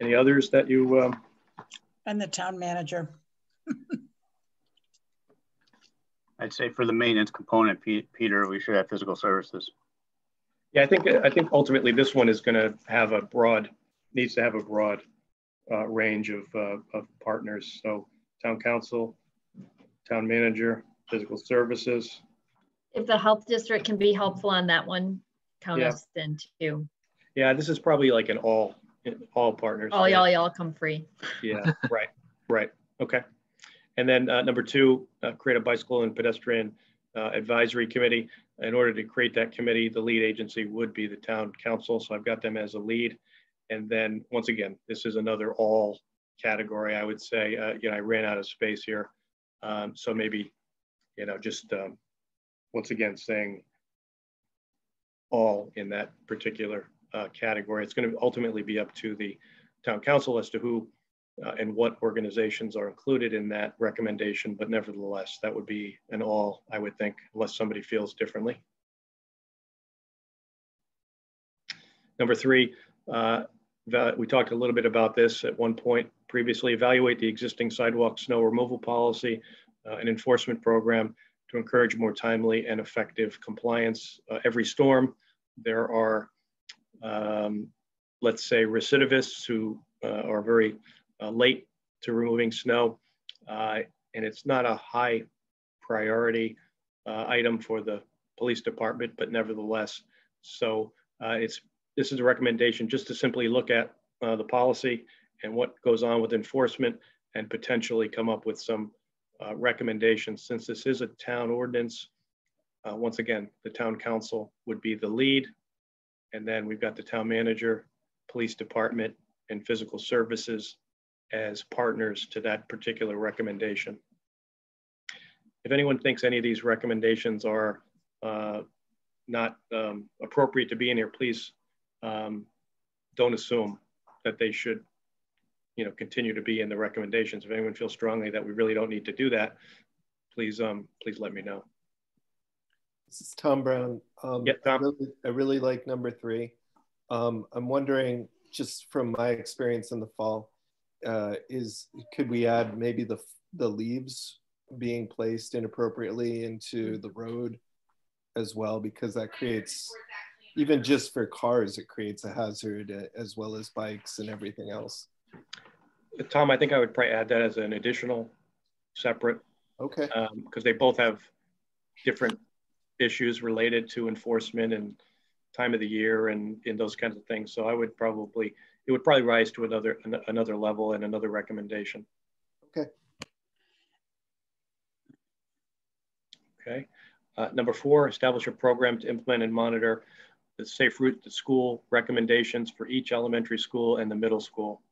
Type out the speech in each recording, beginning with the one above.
Any others that you? Um... And the town manager. I'd say for the maintenance component, Peter, we should have physical services. Yeah, I think I think ultimately this one is going to have a broad needs to have a broad uh, range of uh, of partners. So town council, town manager, physical services. If the health district can be helpful on that one, count yeah. us in too. Yeah, this is probably like an all all partners. All y'all y'all come free. Yeah, right, right. Okay. And then uh, number two, uh, create a bicycle and pedestrian uh, advisory committee. In order to create that committee, the lead agency would be the town council. So I've got them as a lead. And then once again, this is another all category. I would say, uh, you know, I ran out of space here. Um, so maybe, you know, just um, once again saying all in that particular uh, category. It's going to ultimately be up to the town council as to who uh, and what organizations are included in that recommendation, but nevertheless, that would be an all, I would think, unless somebody feels differently. Number three, uh, we talked a little bit about this at one point previously, evaluate the existing sidewalk snow removal policy uh, and enforcement program to encourage more timely and effective compliance. Uh, every storm, there are, um, let's say, recidivists who uh, are very uh, late to removing snow, uh, and it's not a high priority uh, item for the police department, but nevertheless, so it's this is a recommendation just to simply look at the policy and what goes on with enforcement and potentially come up with some uh, recommendations. Since this is a town ordinance, uh, once again, the town council would be the lead. And then we've got the town manager, police department, and physical services as partners to that particular recommendation. If anyone thinks any of these recommendations are uh, not um, appropriate to be in here, please um, don't assume that they should you know, continue to be in the recommendations. If anyone feels strongly that we really don't need to do that, please, um, please let me know. This is Tom Brown. Um, yeah, Tom. I really, I really like number three. Um, I'm wondering, just from my experience in the fall, uh, is could we add maybe the the leaves being placed inappropriately into the road as well because that creates even just for cars it creates a hazard uh, as well as bikes and everything else tom i think i would probably add that as an additional separate okay because um, they both have different issues related to enforcement and time of the year and in those kinds of things so i would probably it would probably rise to another another level and another recommendation. Okay. Okay. Uh, number four, establish a program to implement and monitor the safe route to school recommendations for each elementary school and the middle school.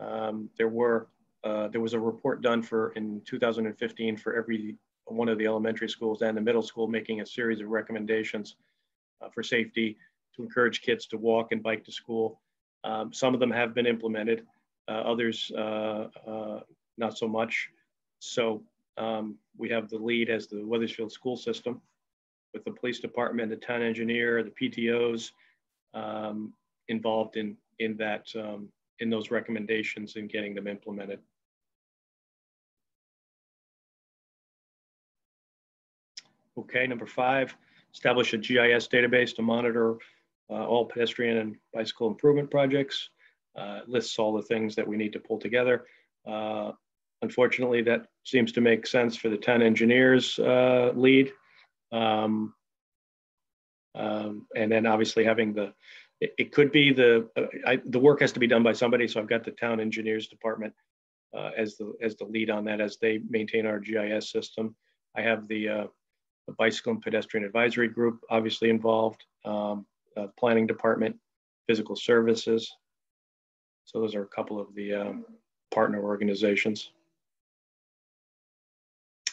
Um, there were uh, there was a report done for in 2015 for every one of the elementary schools and the middle school making a series of recommendations uh, for safety to encourage kids to walk and bike to school um, some of them have been implemented, uh, others uh, uh, not so much. So um, we have the lead as the Wethersfield school system with the police department, the town engineer, the PTOs um, involved in, in that, um, in those recommendations and getting them implemented. Okay, number five, establish a GIS database to monitor uh, all pedestrian and bicycle improvement projects. Uh, lists all the things that we need to pull together. Uh, unfortunately, that seems to make sense for the 10 engineers uh, lead. Um, um, and then obviously having the, it, it could be the, uh, I, the work has to be done by somebody. So I've got the town engineers department uh, as the as the lead on that as they maintain our GIS system. I have the, the bicycle and pedestrian advisory group obviously involved. Um, uh, planning department, physical services. So those are a couple of the um, partner organizations.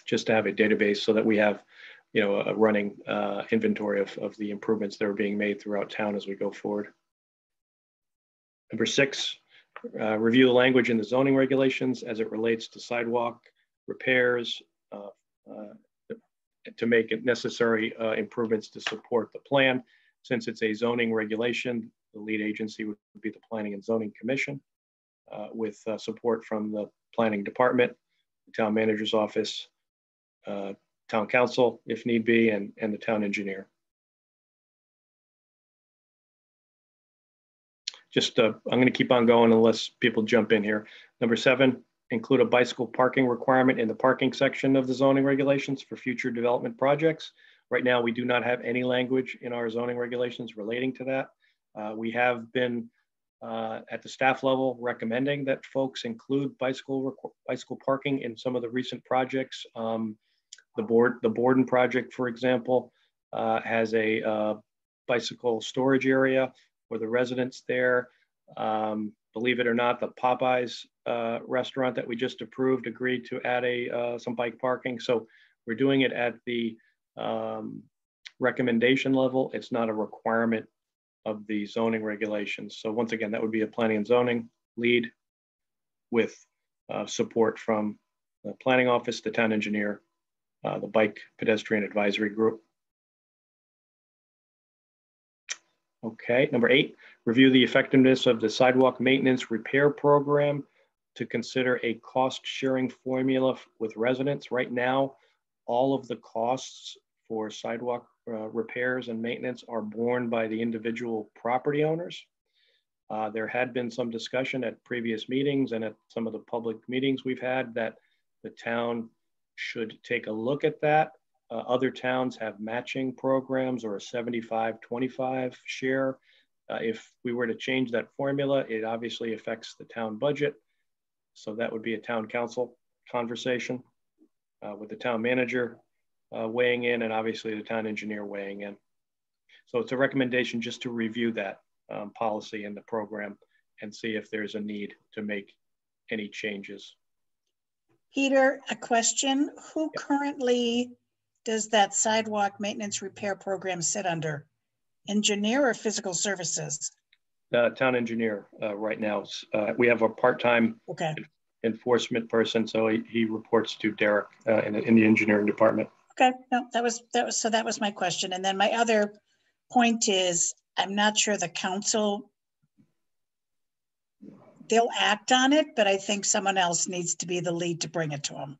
Just to have a database so that we have, you know, a running uh, inventory of, of the improvements that are being made throughout town as we go forward. Number six, uh, review the language in the zoning regulations as it relates to sidewalk repairs uh, uh to make it necessary uh, improvements to support the plan since it's a zoning regulation, The lead agency would be the Planning and Zoning Commission uh, with uh, support from the Planning Department, the Town Manager's Office, uh, Town Council, if need be, and, and the Town Engineer. Just, uh, I'm going to keep on going unless people jump in here. Number seven, include a bicycle parking requirement in the parking section of the zoning regulations for future development projects. Right now, we do not have any language in our zoning regulations relating to that. Uh, we have been uh, at the staff level recommending that folks include bicycle bicycle parking in some of the recent projects. Um, the board, the Borden project, for example, uh, has a uh, bicycle storage area for the residents there. Um, believe it or not, the Popeyes uh, restaurant that we just approved agreed to add a uh, some bike parking. So we're doing it at the um, recommendation level. It's not a requirement of the zoning regulations. So once again, that would be a planning and zoning lead with uh, support from the planning office, the town engineer, uh, the bike pedestrian advisory group. Okay, number eight, review the effectiveness of the sidewalk maintenance repair program to consider a cost sharing formula with residents. Right now, all of the costs for sidewalk uh, repairs and maintenance are borne by the individual property owners. Uh, there had been some discussion at previous meetings and at some of the public meetings we've had that the town should take a look at that. Uh, other towns have matching programs or a 75-25 share. Uh, if we were to change that formula, it obviously affects the town budget. So that would be a town council conversation uh, with the town manager uh, weighing in and obviously the town engineer weighing in. So it's a recommendation just to review that um, policy in the program and see if there's a need to make any changes. Peter, a question. Who yep. currently does that sidewalk maintenance repair program sit under? Engineer or physical services? Uh, town engineer uh, right now. Uh, we have a part-time okay. enforcement person, so he, he reports to Derek uh, in, in the engineering department. Okay, no, that was that was so that was my question. And then my other point is I'm not sure the council they'll act on it, but I think someone else needs to be the lead to bring it to them.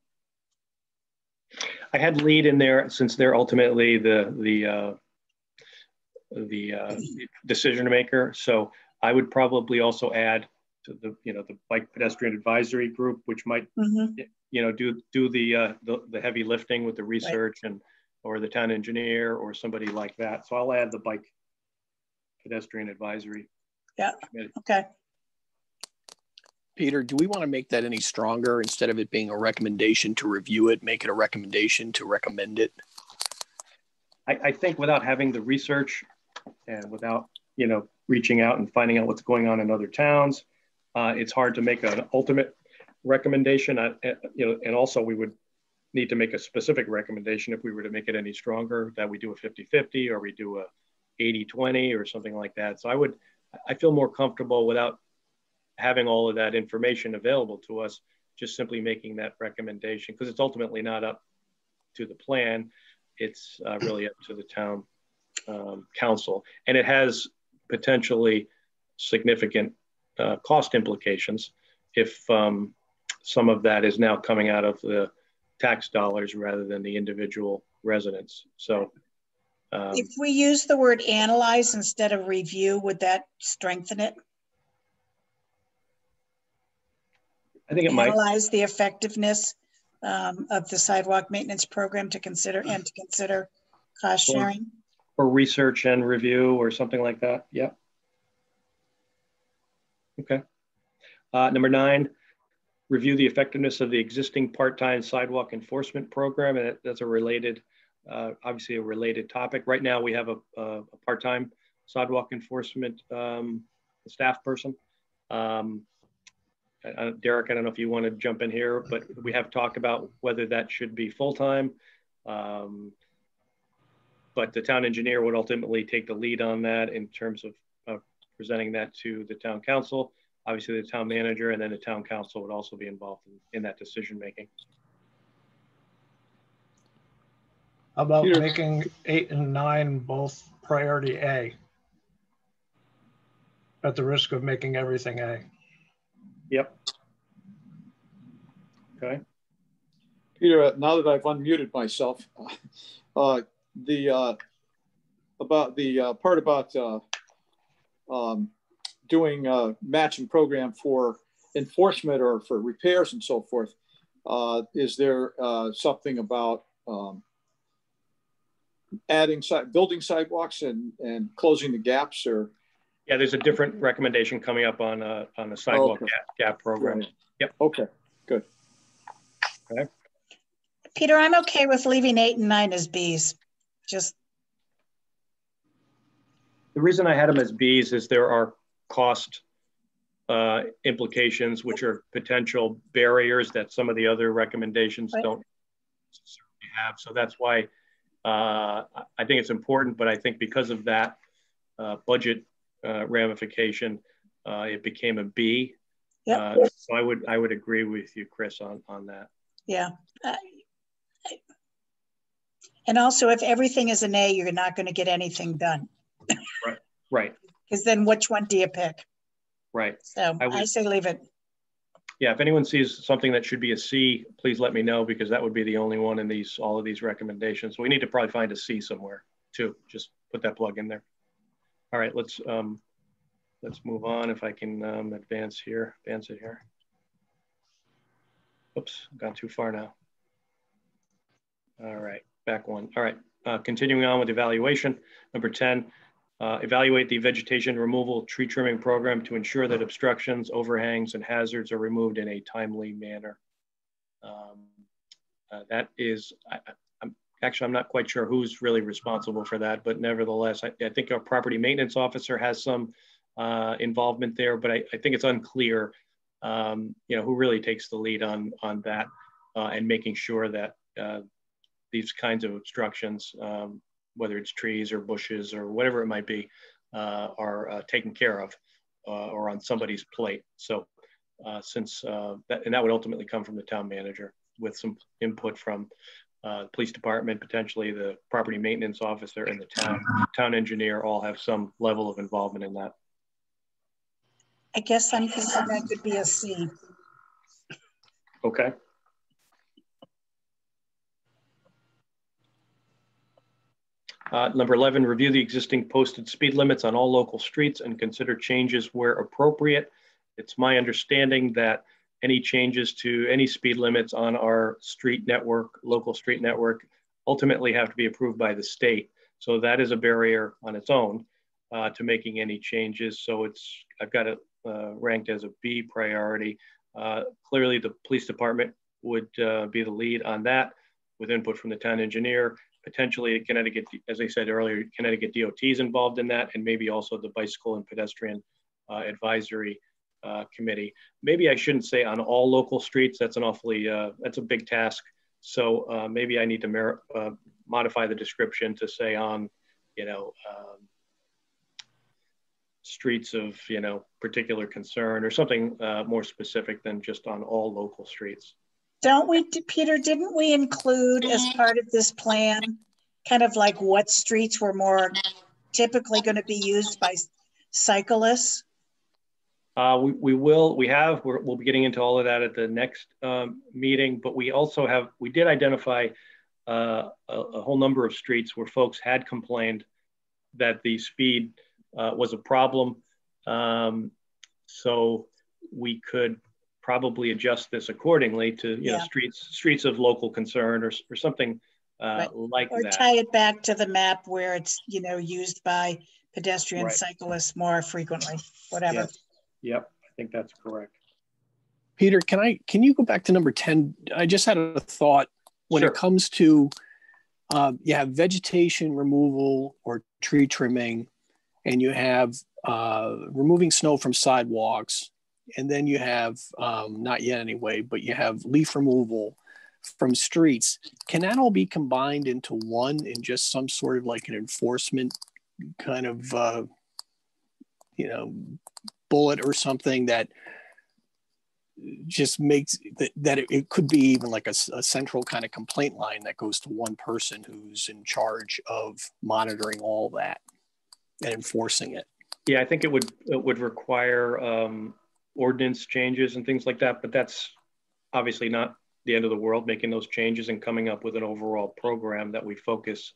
I had lead in there since they're ultimately the the uh, the uh, decision maker. So I would probably also add to the you know the bike pedestrian advisory group, which might mm-hmm. you know do do the, uh, the, the heavy lifting with the research right. and or the town engineer or somebody like that. So I'll add the bike pedestrian advisory. Yeah. Committee. Okay. Peter, do we want to make that any stronger instead of it being a recommendation to review it, make it a recommendation to recommend it? I, I think without having the research and without you know reaching out and finding out what's going on in other towns, uh, it's hard to make an ultimate recommendation. Uh, you know, and also we would need to make a specific recommendation if we were to make it any stronger that we do a 50-50 or we do a 80-20 or something like that. So I would, I feel more comfortable without having all of that information available to us, just simply making that recommendation because it's ultimately not up to the plan. It's uh, really up to the town um, council. And it has potentially significant uh, cost implications if um, some of that is now coming out of the tax dollars rather than the individual residents. So um, if we use the word analyze instead of review, would that strengthen it? I think it analyze might. Analyze the effectiveness um, of the sidewalk maintenance program to consider and to consider cost sharing. Or, or research and review or something like that. Yeah. Okay. Uh, number nine, review the effectiveness of the existing part-time sidewalk enforcement program. And that's a related, uh, obviously a related topic. Right now we have a, a part-time sidewalk enforcement um, staff person. Um, uh, Derek, I don't know if you want to jump in here, but we have talked about whether that should be full-time. Um, but the town engineer would ultimately take the lead on that in terms of presenting that to the town council. Obviously, the town manager and then the town council would also be involved in, in that decision making. How about Peter. making eight and nine both priority A? at the risk of making everything A. Yep. Okay, Peter, now that I've unmuted myself, uh, the, uh, about the uh, part about uh, um, doing a matching program for enforcement or for repairs and so forth, uh, is there uh, something about um, adding, building sidewalks and, and closing the gaps or? Yeah, there's a different recommendation coming up on, uh, on the sidewalk Okay. gap, gap program. Yep. Okay, Good. Okay. Peter, I'm okay with leaving eight and nine as Bs. Just, The reason I had them as Bs is there are cost uh, implications, which are potential barriers that some of the other recommendations Right. don't necessarily have. So that's why uh, I think it's important, but I think because of that uh, budget uh, ramification, uh, it became a B. Yep. Uh, so I would I would agree with you, Chris, on on that. yeah. I- I- And also, if everything is an A, you're not going to get anything done. Right, Right. Because then which one do you pick? right. So I would- I say leave it. Yeah, if anyone sees something that should be a C, please let me know because that would be the only one in these, all of these recommendations. We need to probably find a C somewhere too. Just put that plug in there. All right, let's, um, let's move on if I can, um, advance here, advance it here. Oops, gone too far now. All right, back one. All right, uh, continuing on with evaluation. Number 10, uh, evaluate the vegetation removal tree trimming program to ensure that obstructions, overhangs, and hazards are removed in a timely manner. Um, uh, that is, I, actually, I'm not quite sure who's really responsible for that, but nevertheless, I, I think our property maintenance officer has some uh, involvement there, but I, I think it's unclear, um, you know, who really takes the lead on on that uh, and making sure that uh, these kinds of obstructions, um, whether it's trees or bushes or whatever it might be, uh, are uh, taken care of uh, or on somebody's plate. So since that, and that would ultimately come from the town manager with some input from uh, police department, potentially the property maintenance officer and the town, town engineer all have some level of involvement in that. I guess I'm thinking that could be a C. Okay. Uh, number 11, review the existing posted speed limits on all local streets and consider changes where appropriate. It's my understanding that any changes to any speed limits on our street network, local street network, ultimately have to be approved by the state. So that is a barrier on its own uh, to making any changes. So it's, I've got it uh, ranked as a B priority. Uh, clearly, the police department would uh, be the lead on that with input from the town engineer. Potentially, Connecticut, as I said earlier, Connecticut DOT is involved in that, and maybe also the Bicycle and Pedestrian uh, Advisory uh, Committee. Maybe I shouldn't say on all local streets. That's an awfully, uh, that's a big task. So uh, maybe I need to uh, modify the description to say on, you know, um, streets of, you know, particular concern or something uh, more specific than just on all local streets. Don't we, Peter, didn't we include as part of this plan, kind of like what streets were more typically going to be used by cyclists? Uh, we, we will, we have, we're, we'll be getting into all of that at the next um, meeting, but we also have, we did identify uh, a, a whole number of streets where folks had complained that the speed uh, was a problem. Um, so we could probably adjust this accordingly to, you know, streets, streets of local concern or, or something uh, like Or that. Or tie it back to the map where it's, you know, used by pedestrian Right. cyclists more frequently, whatever. Yes. Yep, I think that's correct. Peter, can I can you go back to number 10? I just had a thought when Sure. it comes to uh, you have vegetation removal or tree trimming, and you have uh, removing snow from sidewalks, and then you have um, not yet anyway, but you have leaf removal from streets. Can that all be combined into one in just some sort of like an enforcement kind of uh, you know bullet or something that just makes that, that it, could be even like a central kind of complaint line that goes to one person who's in charge of monitoring all that and enforcing it. Yeah, I think it would, it would require um, ordinance changes and things like that, but that's obviously not the end of the world, making those changes and coming up with an overall program that we focus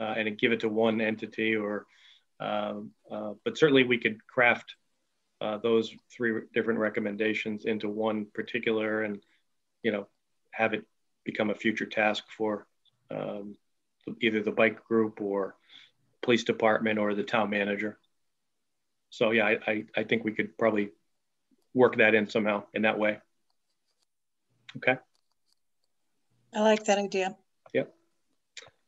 uh, and give it to one entity or, but certainly we could craft uh, those three different recommendations into one particular and, you know, have it become a future task for um, either the bike group or police department or the town manager. So yeah, I, I, I think we could probably work that in somehow in that way. Okay. I like that idea.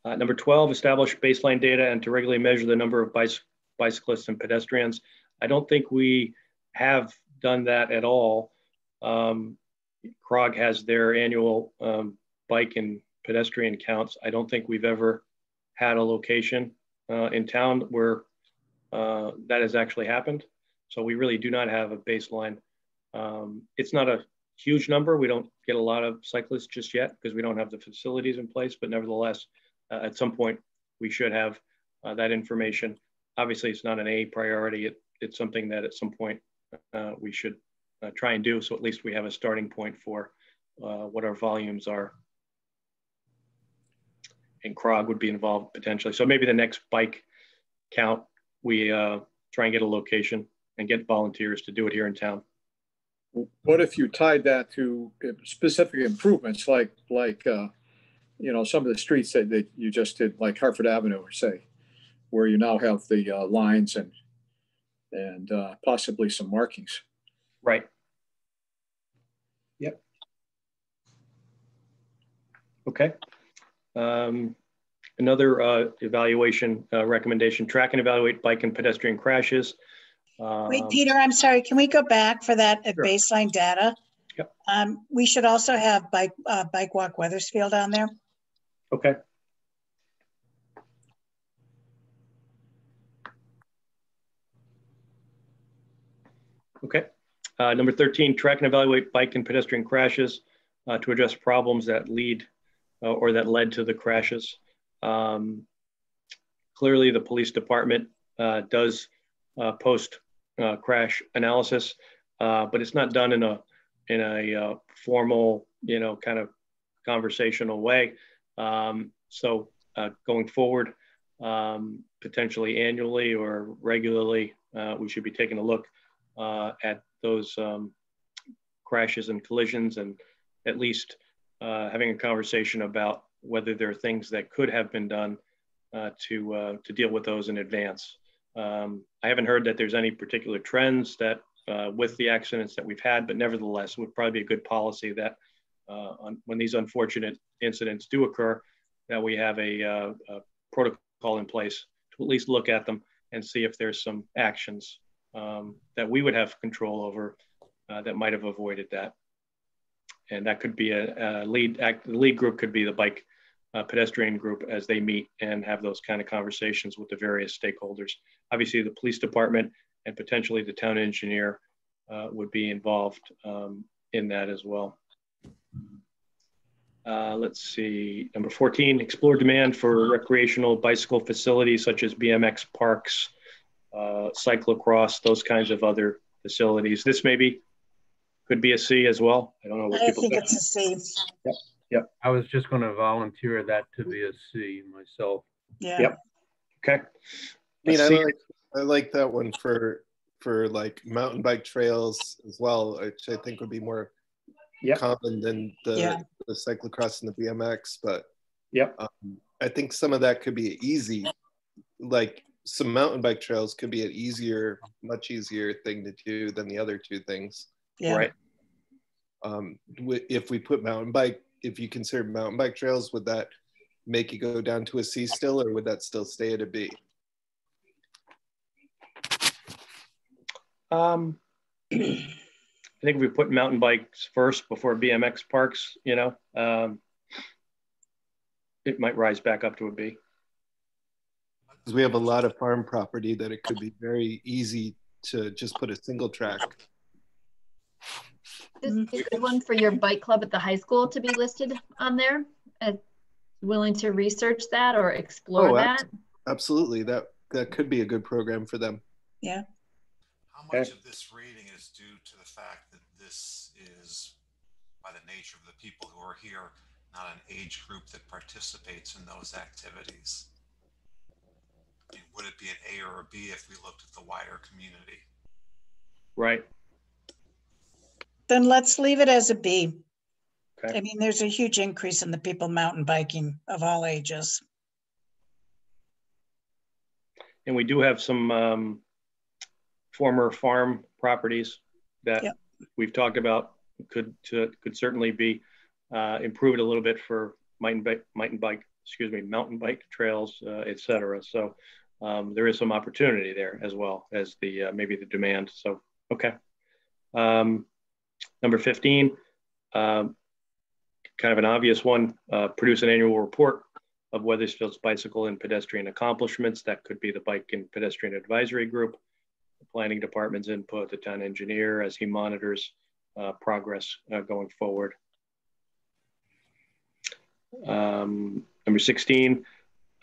Uh, number 12, establish baseline data and to regularly measure the number of bicy bicyclists and pedestrians. I don't think we have done that at all. Um, CROG has their annual um, bike and pedestrian counts. I don't think we've ever had a location uh, in town where uh, that has actually happened. So we really do not have a baseline. Um, it's not a huge number. We don't get a lot of cyclists just yet because we don't have the facilities in place, but nevertheless, uh, at some point we should have uh, that information. Obviously, it's not an A priority. It, it's something that at some point uh, we should uh, try and do. So at least we have a starting point for uh, what our volumes are. And CROG would be involved potentially. So maybe the next bike count, we uh, try and get a location and get volunteers to do it here in town. What if you tied that to specific improvements like, like, uh, you know, some of the streets that, that you just did, like Hartford Avenue, or say, where you now have the uh, lines and, and uh, possibly some markings. Right. Yep. Okay. Um, another uh, evaluation uh, recommendation, track and evaluate bike and pedestrian crashes. Wait, Um, Peter, I'm sorry, can we go back for that at Sure. baseline data? Yep. Um, we should also have bike, uh, bike walk Wethersfield on there. Okay. Okay. Uh, number 13, track and evaluate bike and pedestrian crashes uh, to address problems that lead uh, or that led to the crashes. Um, clearly, the police department uh, does uh, post uh, crash analysis, but it's not done in a in a formal, you know, kind of conversational way. Um, so going forward, um, potentially annually or regularly, we should be taking a look uh, at those um, crashes and collisions and at least uh, having a conversation about whether there are things that could have been done uh, to, uh, to deal with those in advance. Um, I haven't heard that there's any particular trends that uh, with the accidents that we've had, but nevertheless, it would probably be a good policy that uh, on, when these unfortunate incidents do occur, that we have a, a protocol in place to at least look at them and see if there's some actions um, that we would have control over uh, that might have avoided that. And that could be a, a lead act, the lead group could be the bike uh, pedestrian group as they meet and have those kind of conversations with the various stakeholders. Obviously the police department and potentially the town engineer uh, would be involved um, in that as well. Uh, let's see, number 14, explore demand for recreational bicycle facilities such as BMX parks, uh, cyclocross, those kinds of other facilities. This maybe could be a C as well. I don't know what I people think think. it's a C. Yep. Yep. I was just going to volunteer that to be a C myself. Yeah. Yep. Okay. I mean, A I C. like, I like that one for for like mountain bike trails as well, which I think would be more Yep. common than the, Yeah. the cyclocross and the BMX. But Yep. um, I think some of that could be easy, like some mountain bike trails could be an easier, much easier thing to do than the other two things. Yeah. Right. Um, if we put mountain bike, if you consider mountain bike trails, would that make it go down to a C still, or would that still stay at a B? Um, I think if we put mountain bikes first before BMX parks, you know, um, it might rise back up to a B. Because we have a lot of farm property that it could be very easy to just put a single track. This is a good one for your bike club at the high school to be listed on there. Uh, willing to research that or explore Oh, that? Absolutely, that that could be a good program for them. Yeah. How much of this rating is due to the fact that this is, by the nature of the people who are here, not an age group that participates in those activities? I mean, would it be an A or a B if we looked at the wider community? Right. Then let's leave it as a B. Okay. I mean, there's a huge increase in the people mountain biking of all ages. And we do have some um, former farm properties that Yep. we've talked about could to, could certainly be uh, improved a little bit for mountain bike, mountain bike, excuse me, mountain bike trails, uh, et cetera. So um, there is some opportunity there as well as the uh, maybe the demand. So okay. Um, number 15, um, kind of an obvious one, uh, produce an annual report of Wethersfield's bicycle and pedestrian accomplishments. That could be the Bike and Pedestrian Advisory Group, the Planning Department's input, the town engineer as he monitors progress uh, going forward. Um, number 16,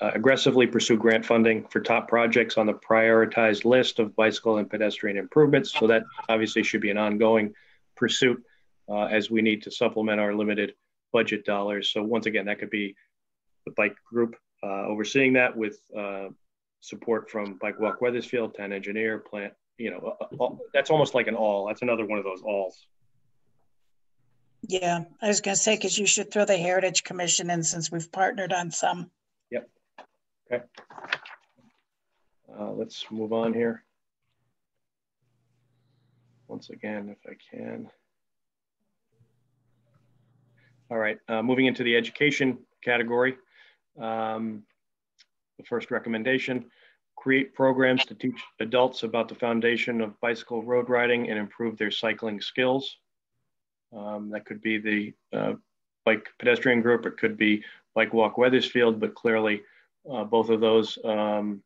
uh, aggressively pursue grant funding for top projects on the prioritized list of bicycle and pedestrian improvements. So that obviously should be an ongoing pursuit uh, as we need to supplement our limited budget dollars. So once again, that could be the bike group uh, overseeing that with uh, support from Bike Walk Wethersfield, town engineer, plant, you know, uh, uh, that's almost like an all. That's another one of those alls. Yeah, I was gonna say, because you should throw the Heritage Commission in since we've partnered on some. Yep. Okay. Uh, let's move on here. Once again, if I can. All right, uh, moving into the education category. Um, the first recommendation, create programs to teach adults about the foundation of bicycle road riding and improve their cycling skills. Um, that could be the uh, bike pedestrian group, it could be bike walk Wethersfield, but clearly uh, both of those um,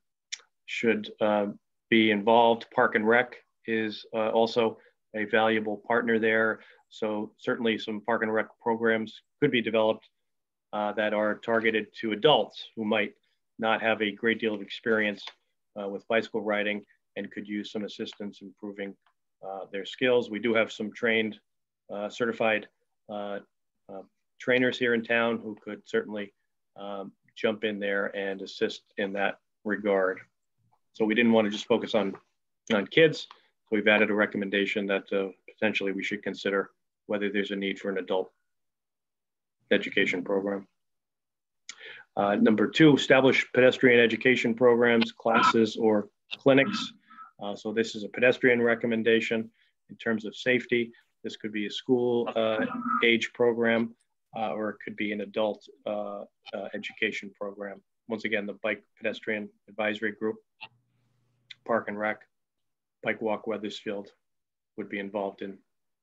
should uh, be involved. Park and Rec is uh, also a valuable partner there. So certainly some Park and Rec programs could be developed uh, that are targeted to adults who might not have a great deal of experience uh, with bicycle riding and could use some assistance improving their skills. We do have some trained, certified trainers here in town who could certainly um, jump in there and assist in that regard. So we didn't want to just focus on, on kids. So we've added a recommendation that uh, potentially we should consider whether there's a need for an adult education program. Uh, number two, establish pedestrian education programs, classes, or clinics. Uh, so this is a pedestrian recommendation in terms of safety. This could be a school uh, age program uh, or it could be an adult uh, uh, education program. Once again, the Bike Pedestrian Advisory Group, Park and Rec, Bike Walk Wethersfield would be involved in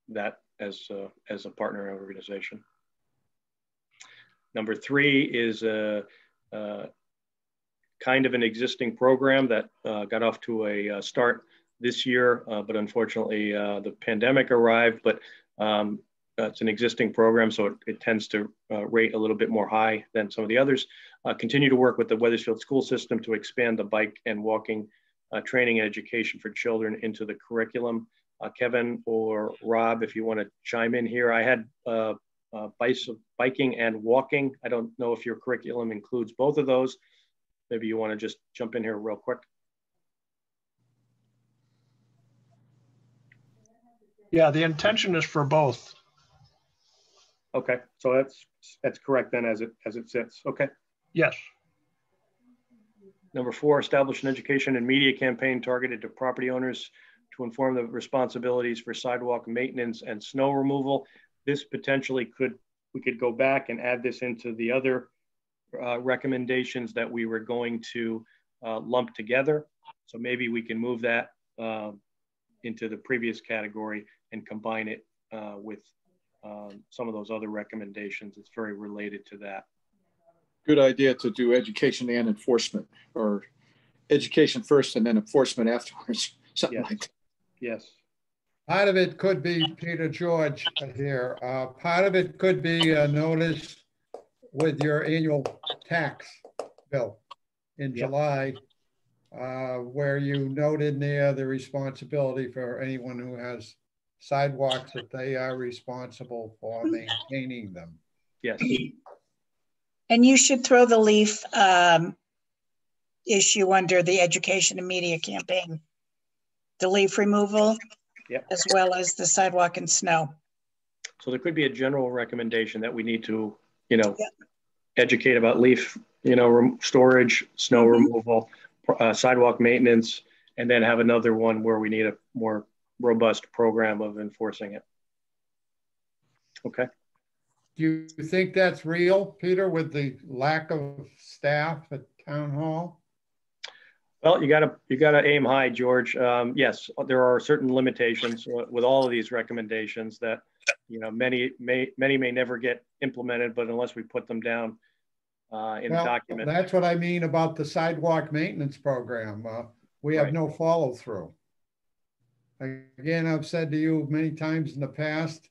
that as, as a partner organization. Number three is a, a kind of an existing program that uh, got off to a uh, start this year, uh, but unfortunately the pandemic arrived. But um, uh, it's an existing program, so it, it tends to uh, rate a little bit more high than some of the others. Uh, continue to work with the Wethersfield school system to expand the bike and walking uh, training and education for children into the curriculum. Uh, Kevin or Rob, if you want to chime in here, I had uh, biking and walking. I don't know if your curriculum includes both of those. Maybe you want to just jump in here real quick. Yeah, the intention is for both. Okay, so that's that's correct then as it as it sits. Okay. Yes. Number four, establish an education and media campaign targeted to property owners to inform the responsibilities for sidewalk maintenance and snow removal. This potentially could, we could go back and add this into the other uh, recommendations that we were going to uh, lump together. So maybe we can move that uh, into the previous category and combine it uh, with um, some of those other recommendations. It's very related to that. Good idea to do education and enforcement or education first and then enforcement afterwards, something yes. like that. Yes. Part of it could be Peter George here. Uh, part of it could be a notice with your annual tax bill in Yep. July uh, where you noted near the responsibility for anyone who has sidewalks that they are responsible for maintaining them. Yes. And you should throw the leaf um, issue under the education and media campaign. The leaf removal, Yep. as well as the sidewalk and snow. So there could be a general recommendation that we need to, you know, Yep. educate about leaf, you know, storage, snow Mhm. removal, uh, sidewalk maintenance, and then have another one where we need a more robust program of enforcing it. Okay. Do you think that's real, Peter, with the lack of staff at town hall? Well, you gotta, you gotta aim high, George. Um, yes, there are certain limitations with all of these recommendations that, you know, many may, many may never get implemented, but unless we put them down uh, in Well, document. That's what I mean about the sidewalk maintenance program. Uh, We have Right. no follow through. Again, I've said to you many times in the past,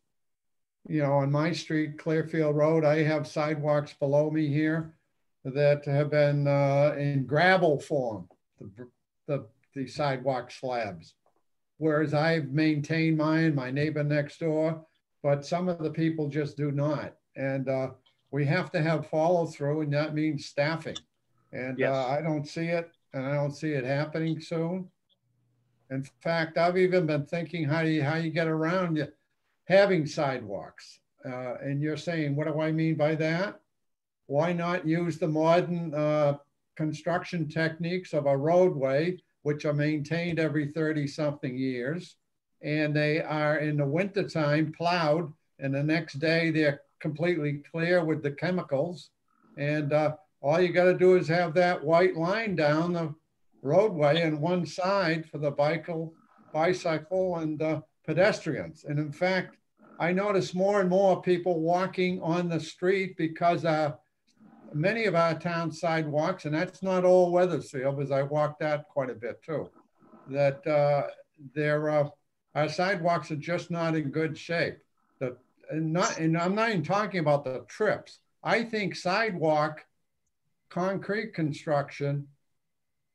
you know, on my street, Clearfield Road, I have sidewalks below me here that have been uh, in gravel form, the, the, the sidewalk slabs. Whereas I've maintained mine, my neighbor next door, but some of the people just do not. And uh, we have to have follow through and that means staffing. And Yes. uh, I don't see it and I don't see it happening soon. In fact, I've even been thinking how you, how you get around having sidewalks. Uh, and you're saying, what do I mean by that? Why not use the modern uh, construction techniques of a roadway, which are maintained every 30 something years? And they are in the wintertime plowed, and the next day they're completely clear with the chemicals. And uh, all you got to do is have that white line down the roadway and one side for the bicycle, bicycle and uh, pedestrians. And in fact, I notice more and more people walking on the street because uh, many of our town sidewalks, and that's not all Wethersfield, because I walk that quite a bit too, that uh, there uh, our sidewalks are just not in good shape. The, and not, and I'm not even talking about the trips. I think sidewalk concrete construction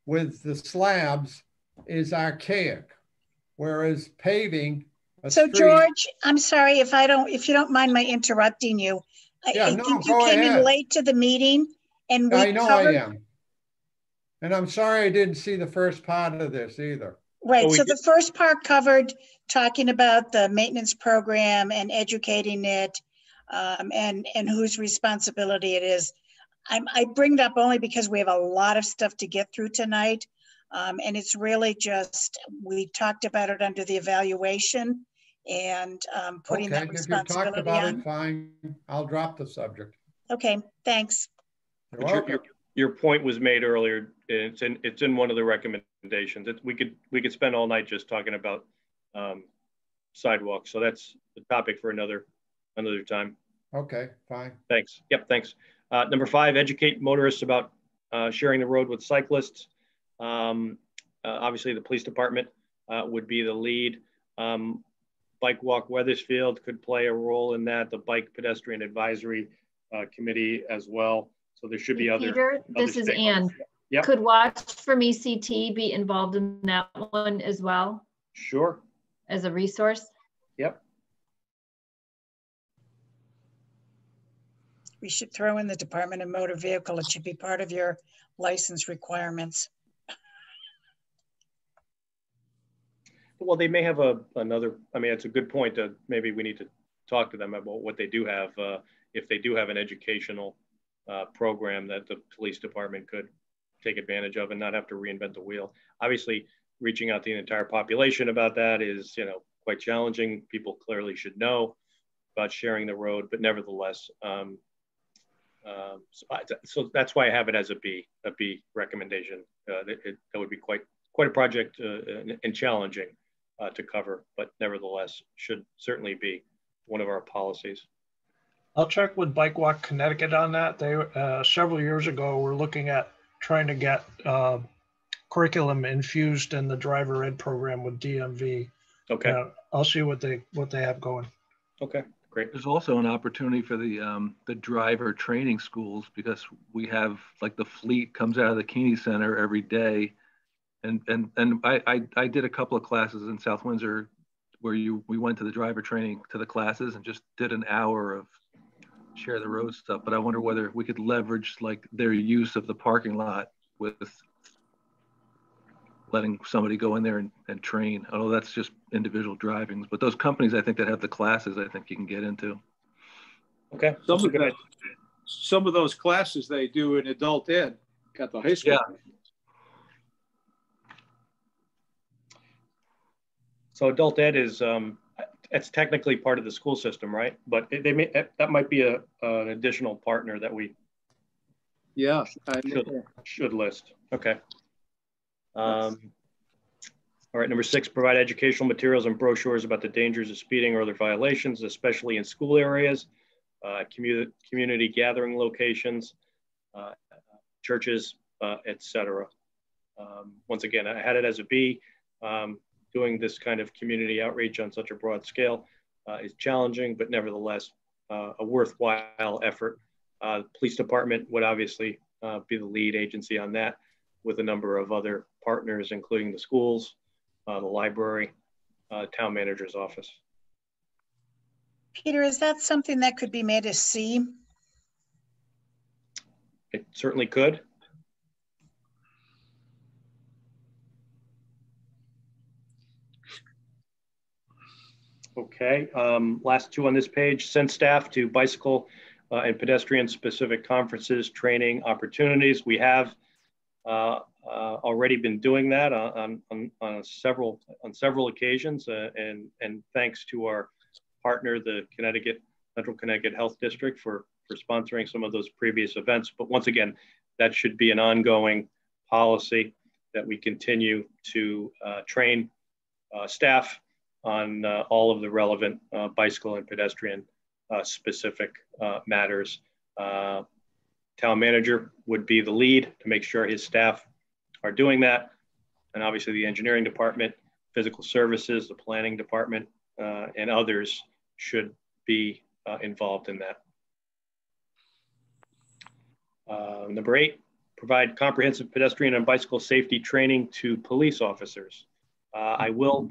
with the slabs is archaic, whereas paving. a So street- George, I'm sorry if I don't, if you don't mind my interrupting you. I- Yeah, I no, think you go came in late to the meeting and we I know I am. And I'm sorry I didn't see the first part of this either. right, Well, so did- the first part covered talking about the maintenance program and educating it um, and, and whose responsibility it is. I'm, I bring it up only because we have a lot of stuff to get through tonight. Um, and it's really just, we talked about it under the evaluation and um, putting Okay, that if you talked responsibility about on. it, fine. I'll drop the subject. Okay, thanks. You're your, your, your point was made earlier. It's in, it's in one of the recommendations. It's, we could, we could spend all night just talking about um, sidewalks. So that's the topic for another, another time. Okay, fine. Thanks. Yep, thanks. Uh, number five, educate motorists about uh, sharing the road with cyclists. Um, uh, obviously, the police department uh, would be the lead. Um, Bike Walk Wethersfield could play a role in that. The Bike Pedestrian Advisory uh, Committee as well. So there should be other. Peter, this is Ann. Yep. Could Watch for Me CT be involved in that one as well Sure. as a resource? Yep. We should throw in the Department of Motor Vehicle. It should be part of your license requirements. Well, they may have a, another, I mean, it's a good point that maybe we need to talk to them about what they do have. Uh, if they do have an educational uh, program that the police department could take advantage of and not have to reinvent the wheel. Obviously, reaching out to the entire population about that is, you know, quite challenging. People clearly should know about sharing the road, but nevertheless, um, um, so, I- so that's why I have it as a B, a B recommendation. Uh, that, it, that would be quite quite a project uh, and, and challenging uh, to cover, but nevertheless should certainly be one of our policies. I'll check with Bike Walk Connecticut on that. They, uh, several years ago, were looking at trying to get, uh, curriculum infused in the driver ed program with DMV. Okay. Uh, I'll see what they, what they have going. Okay. Great. There's also an opportunity for the um, the driver training schools because we have like the fleet comes out of the Keeney Center every day, And and and I, I I did a couple of classes in South Windsor where you we went to the driver training to the classes and just did an hour of share the road stuff. But I wonder whether we could leverage like their use of the parking lot with letting somebody go in there and, and train. Although that's just individual drivings, but those companies I think that have the classes, I think you can get into. Okay. Some of, that, some of those classes they do in adult ed at the high school. Yeah. So adult ed is um, it's technically part of the school system, right? But they may that might be a an additional partner that we yeah should, should list. Okay. Um, all right, number six, provide educational materials and brochures about the dangers of speeding or other violations, especially in school areas, uh, community, community gathering locations, uh, churches, uh, etc. Um, once again, I had it as a B. Um, doing this kind of community outreach on such a broad scale uh, is challenging, but nevertheless uh, a worthwhile effort. Uh, police department would obviously be the lead agency on that with a number of other partners, including the schools, uh, the library, uh, town manager's office. Peter, is that something that could be made a C? It certainly could. Okay, um, last two on this page, send staff to bicycle uh, and pedestrian specific conferences, training opportunities. We have uh, uh, already been doing that on, on, on several on several occasions, uh, and and thanks to our partner, the Connecticut Central Connecticut Health District, for for sponsoring some of those previous events. But once again, that should be an ongoing policy that we continue to uh, train staff on uh, all of the relevant uh, bicycle and pedestrian uh, specific matters. Town manager would be the lead to make sure his staff are doing that. And obviously the engineering department, physical services, the planning department, and others should be involved in that. Uh, number eight, provide comprehensive pedestrian and bicycle safety training to police officers. Uh, I will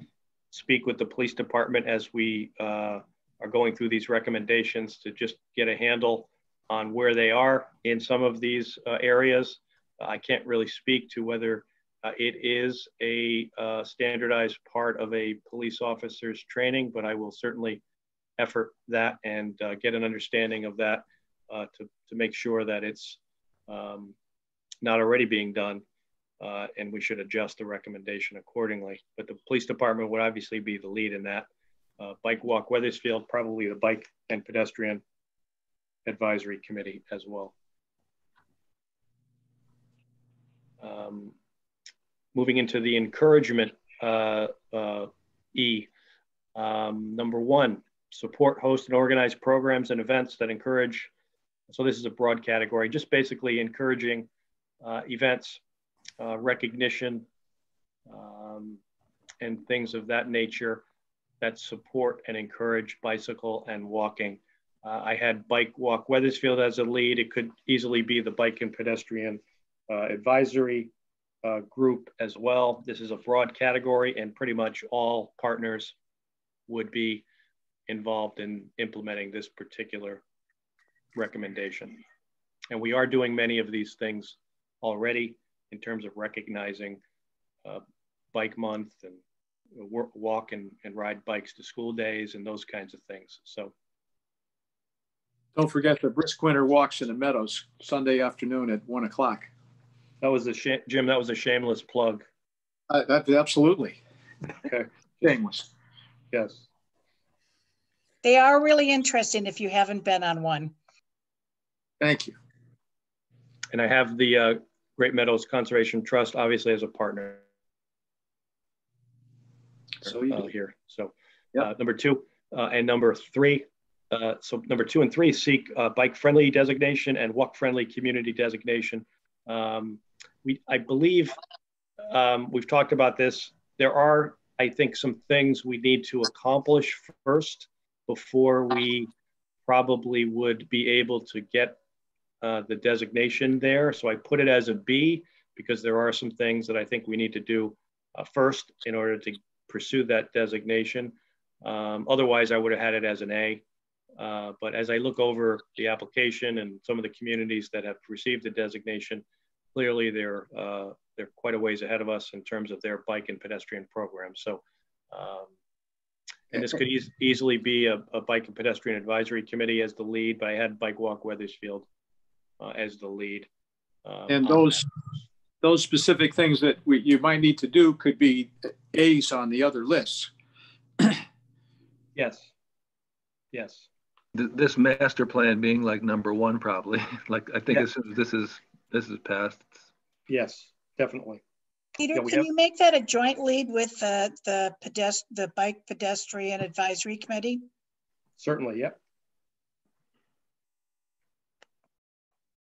speak with the police department as we uh, are going through these recommendations to just get a handle on where they are in some of these uh, areas. Uh, I can't really speak to whether uh, it is a uh, standardized part of a police officer's training, but I will certainly effort that and uh, get an understanding of that to, to make sure that it's um, not already being done uh, and we should adjust the recommendation accordingly. But the police department would obviously be the lead in that. Uh, bike walk Wethersfield, probably the bike and pedestrian advisory committee as well. Um, moving into the encouragement uh, uh E, um, number one, support, host, and organize programs and events that encourage. So this is a broad category, just basically encouraging uh, events uh, recognition, um, and things of that nature that support and encourage bicycle and walking. Uh, I had Bike Walk Wethersfield as a lead. It could easily be the Bike and Pedestrian uh, Advisory uh, Group as well. This is a broad category, and pretty much all partners would be involved in implementing this particular recommendation. And we are doing many of these things already in terms of recognizing uh, bike month and work, walk and, and ride bikes to school days and those kinds of things. So don't forget the brisk winter walks in the meadows Sunday afternoon at one o'clock. That was a sh- Jim. That was a shameless plug. Uh, that absolutely. Okay. Shameless. Yes. They are really interesting if you haven't been on one. Thank you. And I have the uh, Great Meadows Conservation Trust, obviously as a partner. So uh, here, so yep. uh, number two uh, and number three. Uh, so number two and three seek uh, bike-friendly designation and walk-friendly community designation. Um, we, I believe, um, we've talked about this. There are, I think, some things we need to accomplish first before we probably would be able to get uh, the designation there. So I put it as a B, because there are some things that I think we need to do uh, first in order to pursue that designation. Um, otherwise, I would have had it as an A. Uh, but as I look over the application and some of the communities that have received the designation, clearly they're uh, they're quite a ways ahead of us in terms of their bike and pedestrian programs. So, um, and this could e easily be a, a, bike and pedestrian advisory committee as the lead, but I had Bike Walk Wethersfield uh, as the lead. Um, and those those specific things that we, you might need to do could be A's on the other lists. yes. Yes. This master plan being like number one, probably. like I think yes. this is this is passed. Yes, definitely. Peter, yeah, can have... you make that a joint lead with uh, the pedest the bike pedestrian advisory committee? Certainly. Yep.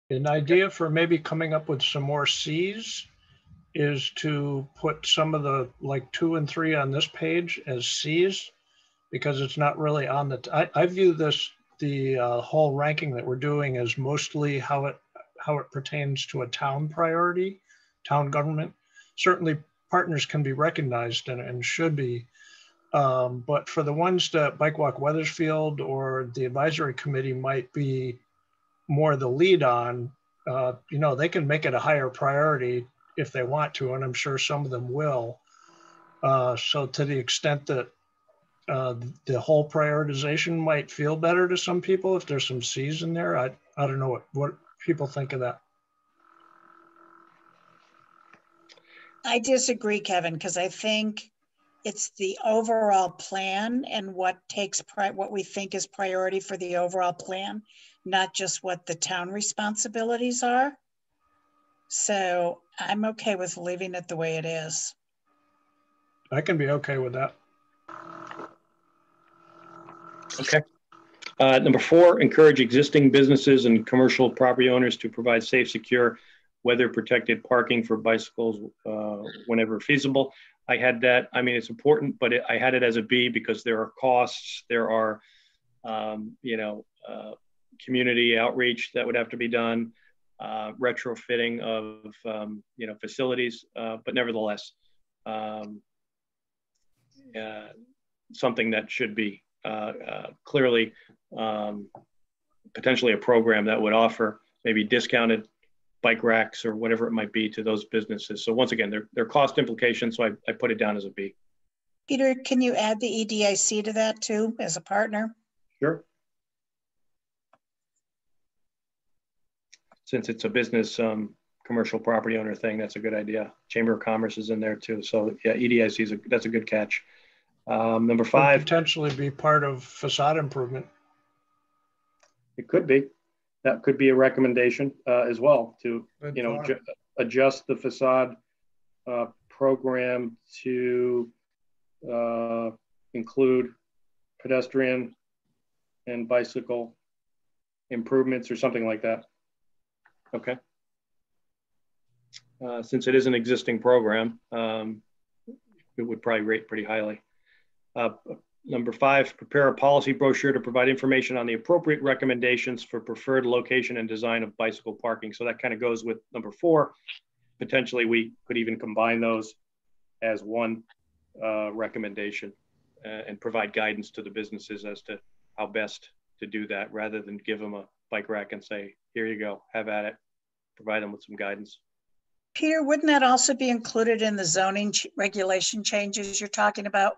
An idea for maybe coming up with some more C's is to put some of the like two and three on this page as C's because it's not really on the, I, I view this, the uh, whole ranking that we're doing as mostly how it, how it pertains to a town priority, town government. Certainly partners can be recognized and, and should be, um, but for the ones that Bike Walk Wethersfield or the advisory committee might be more the lead on, uh, you know, they can make it a higher priority if they want to, and I'm sure some of them will. Uh, so to the extent that uh, the whole prioritization might feel better to some people if there's some C's in there, I, I don't know what, what people think of that. I disagree, Kevin, because I think it's the overall plan and what takes what we think is priority for the overall plan not just what the town responsibilities are. So I'm okay with leaving it the way it is. I can be okay with that. Okay. Uh, number four, encourage existing businesses and commercial property owners to provide safe, secure, weather protected parking for bicycles uh, whenever feasible. I had that. I mean, it's important, but it, I had it as a B because there are costs. There are, um, you know, uh, community outreach that would have to be done, uh, retrofitting of um, you know facilities, uh, but nevertheless, um, uh, something that should be clearly um, potentially a program that would offer maybe discounted bike racks or whatever it might be to those businesses. So once again, there, there are cost implications, so I, I put it down as a B. Peter, can you add the EDIC to that too as a partner? Sure. since it's a business um, commercial property owner thing, that's a good idea. Chamber of Commerce is in there too. So yeah, EDIC is a, that's a good catch. Um, number five. Could potentially be part of facade improvement. It could be. That could be a recommendation uh, as well to, good you know, adjust the facade uh, program to uh, include pedestrian and bicycle improvements or something like that. Okay. Uh, since it is an existing program, um, it would probably rate pretty highly. Uh, number five, prepare a policy brochure to provide information on the appropriate recommendations for preferred location and design of bicycle parking. So that kind of goes with number four. Potentially, we could even combine those as one uh, recommendation uh, and provide guidance to the businesses as to how best to do that rather than give them a bike rack and say, here you go, have at it, provide them with some guidance. Peter, wouldn't that also be included in the zoning regulation changes you're talking about?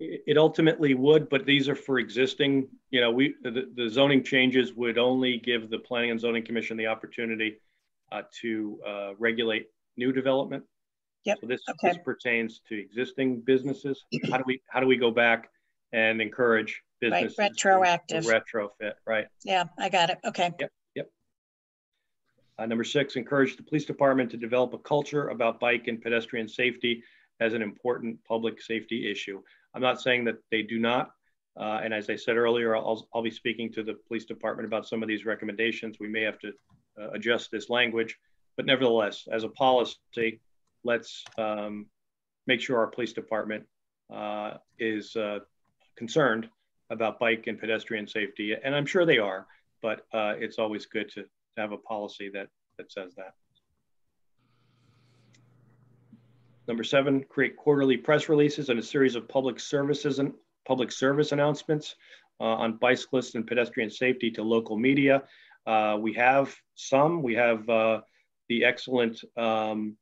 It ultimately would, but these are for existing, you know, we, the, the zoning changes would only give the Planning and Zoning Commission the opportunity uh, to uh, regulate new development. Yep. So this, okay. this pertains to existing businesses. How do we, how do we go back and encourage businesses right, retroactive retrofit, right? Yeah, I got it. Okay. Yep. Yep. Uh, number six, encourage the police department to develop a culture about bike and pedestrian safety as an important public safety issue. I'm not saying that they do not. Uh, and as I said earlier, I'll, I'll be speaking to the police department about some of these recommendations. We may have to uh, adjust this language, but nevertheless, as a policy, let's um, make sure our police department uh, is uh, concerned about bike and pedestrian safety, and I'm sure they are, but uh, it's always good to, to have a policy that, that says that. Number seven, create quarterly press releases and a series of public services and public service announcements uh, on bicyclist and pedestrian safety to local media. Uh, we have some. We have uh, the excellent um,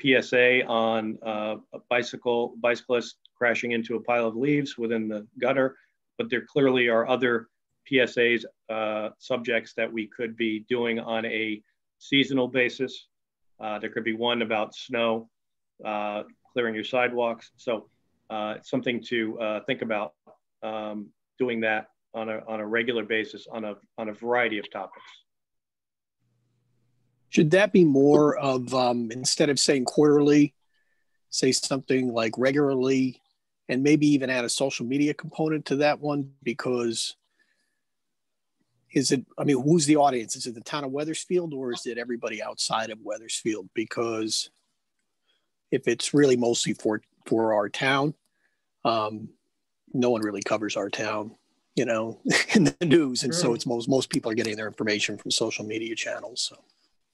PSA on uh, a bicycle bicyclist crashing into a pile of leaves within the gutter, but there clearly are other PSAs uh, subjects that we could be doing on a seasonal basis. Uh, there could be one about snow, uh, clearing your sidewalks. So uh, it's something to uh, think about um, doing that on a, on a regular basis on a, on a variety of topics. Should that be more of, um, instead of saying quarterly, say something like regularly, and maybe even add a social media component to that one? Because is it, I mean, who's the audience? Is it the town of Wethersfield or is it everybody outside of Wethersfield? Because if it's really mostly for, for our town, um, no one really covers our town, you know, in the news. And so it's most, most people are getting their information from social media channels. So.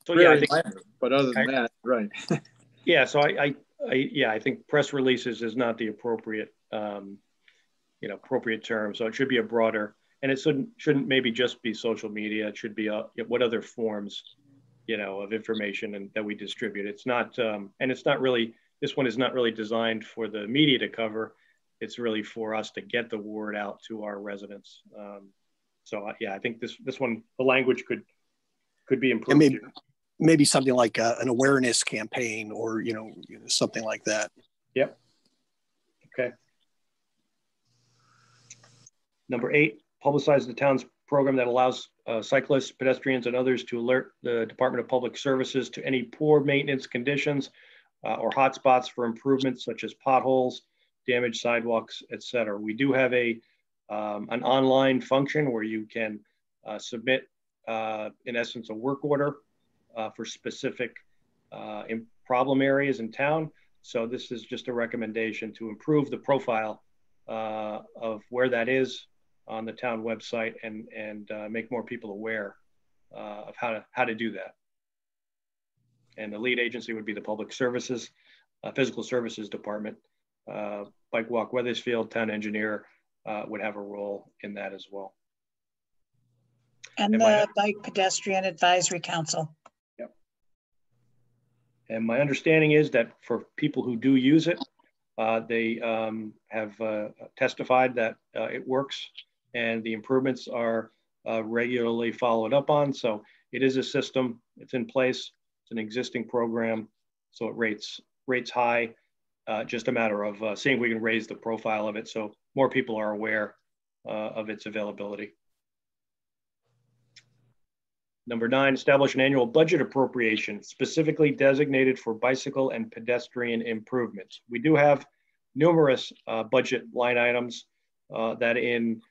So yeah, I think, but other than that, right. yeah. So I, I, I, yeah, I think press releases is not the appropriate, um, you know, appropriate term. So it should be a broader, and it shouldn't shouldn't maybe just be social media. It should be a, what other forms, you know, of information and that we distribute. It's not, um, and it's not really. This one is not really designed for the media to cover. It's really for us to get the word out to our residents. Um, so yeah, I think this this one the language could could be improved. maybe, maybe something like a, an awareness campaign or you know something like that yep okay number eight publicize the town's program that allows uh, cyclists pedestrians and others to alert the department of public services to any poor maintenance conditions uh, or hotspots for improvements such as potholes damaged sidewalks etc we do have a um, an online function where you can uh, submit uh, in essence a work order uh, for specific problem areas in town. So this is just a recommendation to improve the profile of where that is on the town website and, and uh, make more people aware uh, of how to, how to do that. And the lead agency would be the Public Services, uh, Physical Services Department. Bike Walk Wethersfield Town Engineer would have a role in that as well. And the Bike Pedestrian Advisory Council. Yep. And my understanding is that for people who do use it, uh, they um, have uh, testified that uh, it works and the improvements are uh, regularly followed up on. So it is a system, it's in place, it's an existing program, so it rates, rates high. Uh, just a matter of uh, seeing if we can raise the profile of it so more people are aware of its availability. Number nine, establish an annual budget appropriation specifically designated for bicycle and pedestrian improvements. We do have numerous uh, budget line items uh, that in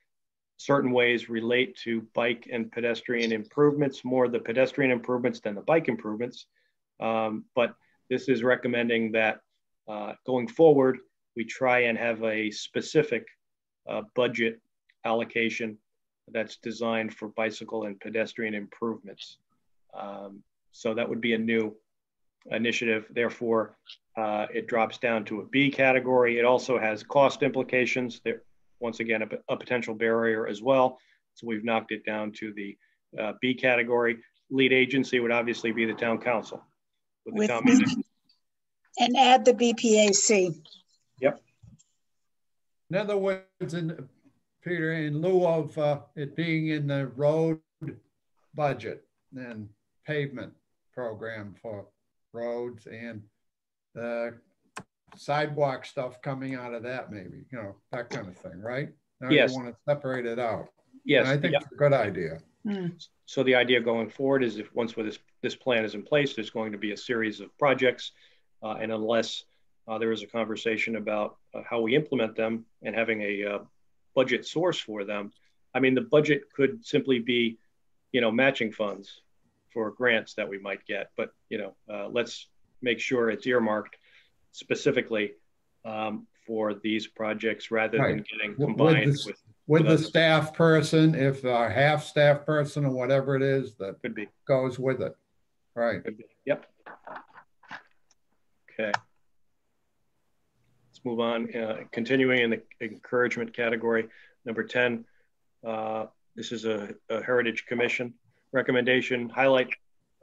certain ways relate to bike and pedestrian improvements, more the pedestrian improvements than the bike improvements. Um, but this is recommending that uh, going forward, we try and have a specific uh, budget allocation that's designed for bicycle and pedestrian improvements. Um, so that would be a new initiative. Therefore, uh, it drops down to a B category. It also has cost implications. There, once again, a, a, potential barrier as well. So we've knocked it down to the uh, B category. Lead agency would obviously be the town council. With, with the town and add the BPAC. Yep. In other words, in Peter, in lieu of uh, it being in the road budget and pavement program for roads and the sidewalk stuff coming out of that, maybe, you know, that kind of thing, right? Now yes. you want to separate it out. Yes. And I think it's a good idea. Mm. So the idea going forward is if once with this, this plan is in place, there's going to be a series of projects. Uh, and unless uh, there is a conversation about uh, how we implement them and having a uh, budget source for them. I mean, the budget could simply be, you know, matching funds for grants that we might get, but you know, uh, let's make sure it's earmarked specifically um, for these projects rather right. than getting combined with, the, with, with, the staff person, if a half staff person or whatever it is that could be goes with it. Right. Yep. Okay. let's move on. Uh, continuing in the encouragement category, number 10, uh, this is a, a, Heritage Commission recommendation, highlight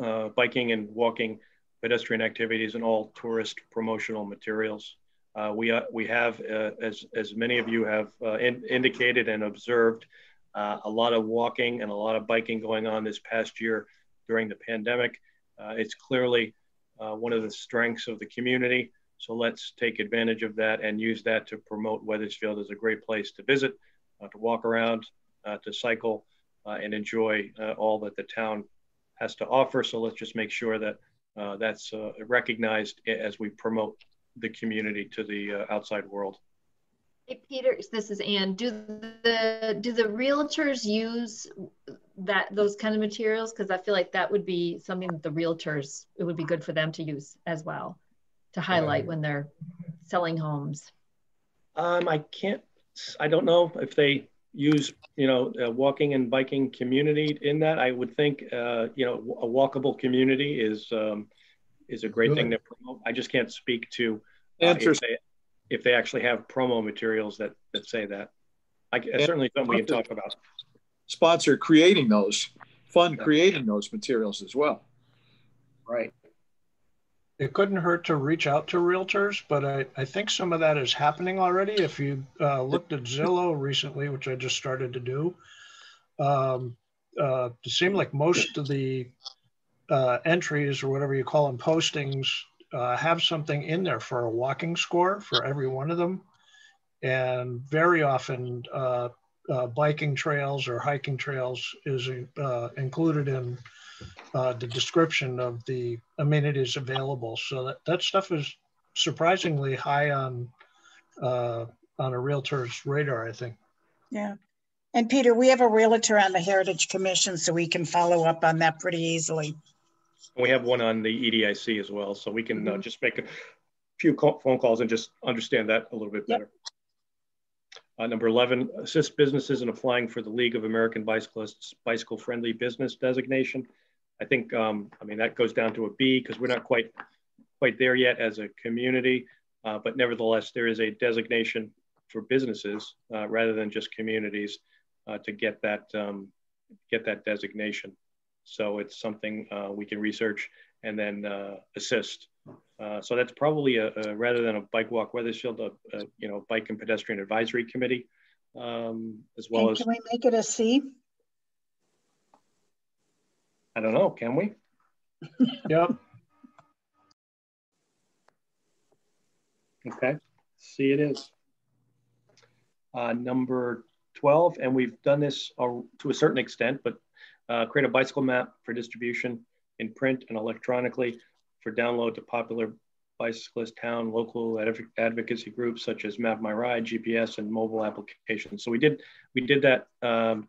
uh, biking and walking pedestrian activities and all tourist promotional materials. Uh, we, uh, we have, uh, as, as many of you have in, indicated and observed, a lot of walking and a lot of biking going on this past year during the pandemic. it's clearly one of the strengths of the community. So let's take advantage of that and use that to promote Wethersfield as a great place to visit, uh, to walk around, uh, to cycle, uh, and enjoy all that the town has to offer. So let's just make sure that Uh, that's uh, recognized as we promote the community to the uh, outside world. Hey Peter, this is Anne. Do the do the realtors use that those kind of materials? Because I feel like that would be something that the realtors it would be good for them to use as well to highlight when they're selling homes? Um, I can't, I don't know if they use, you know, walking and biking community in that. I would think, uh, you know, a walkable community is um, is a great thing to promote. I just can't speak to uh, if, they, if they actually have promo materials that that say that. I, certainly something we can talk about. Sponsor creating those, fund creating those materials as well. Right it couldn't hurt to reach out to realtors, but I, I think some of that is happening already. If you uh, looked at Zillow recently, which I just started to do, um, uh, it seemed like most of the uh, entries or whatever you call them, postings, uh, have something in there for a walking score for every one of them. And very often, uh, uh, biking trails or hiking trails is included in uh, the description of the amenities available. So that, that stuff is surprisingly high on uh, on a realtor's radar, I think. Yeah. And Peter, we have a realtor on the Heritage Commission, so we can follow up on that pretty easily. We have one on the EDIC as well, so we can mm -hmm. uh, mm-hmm. just make a few call, phone calls and just understand that a little bit better. Yep. Uh, number 11, assist businesses in applying for the League of American Bicyclists Bicycle Friendly Business designation. I think, um, I mean, that goes down to a B because we're not quite quite there yet as a community, uh, but nevertheless, there is a designation for businesses uh, rather than just communities uh, to get that um, get that designation. So it's something uh, we can research and then uh, assist. Uh, so that's probably a, a, rather than a bike walk Wethersfield, a, a you know bike and pedestrian advisory committee, um, as well and as. Can we make it a C? I don't know, can we? yep. Okay, see it is. Uh, number 12, and we've done this uh, to a certain extent, but uh, create a bicycle map for distribution in print and electronically for download to popular bicyclist town local advocacy groups such as Map My Ride, GPS, and mobile applications. So we did we did that um,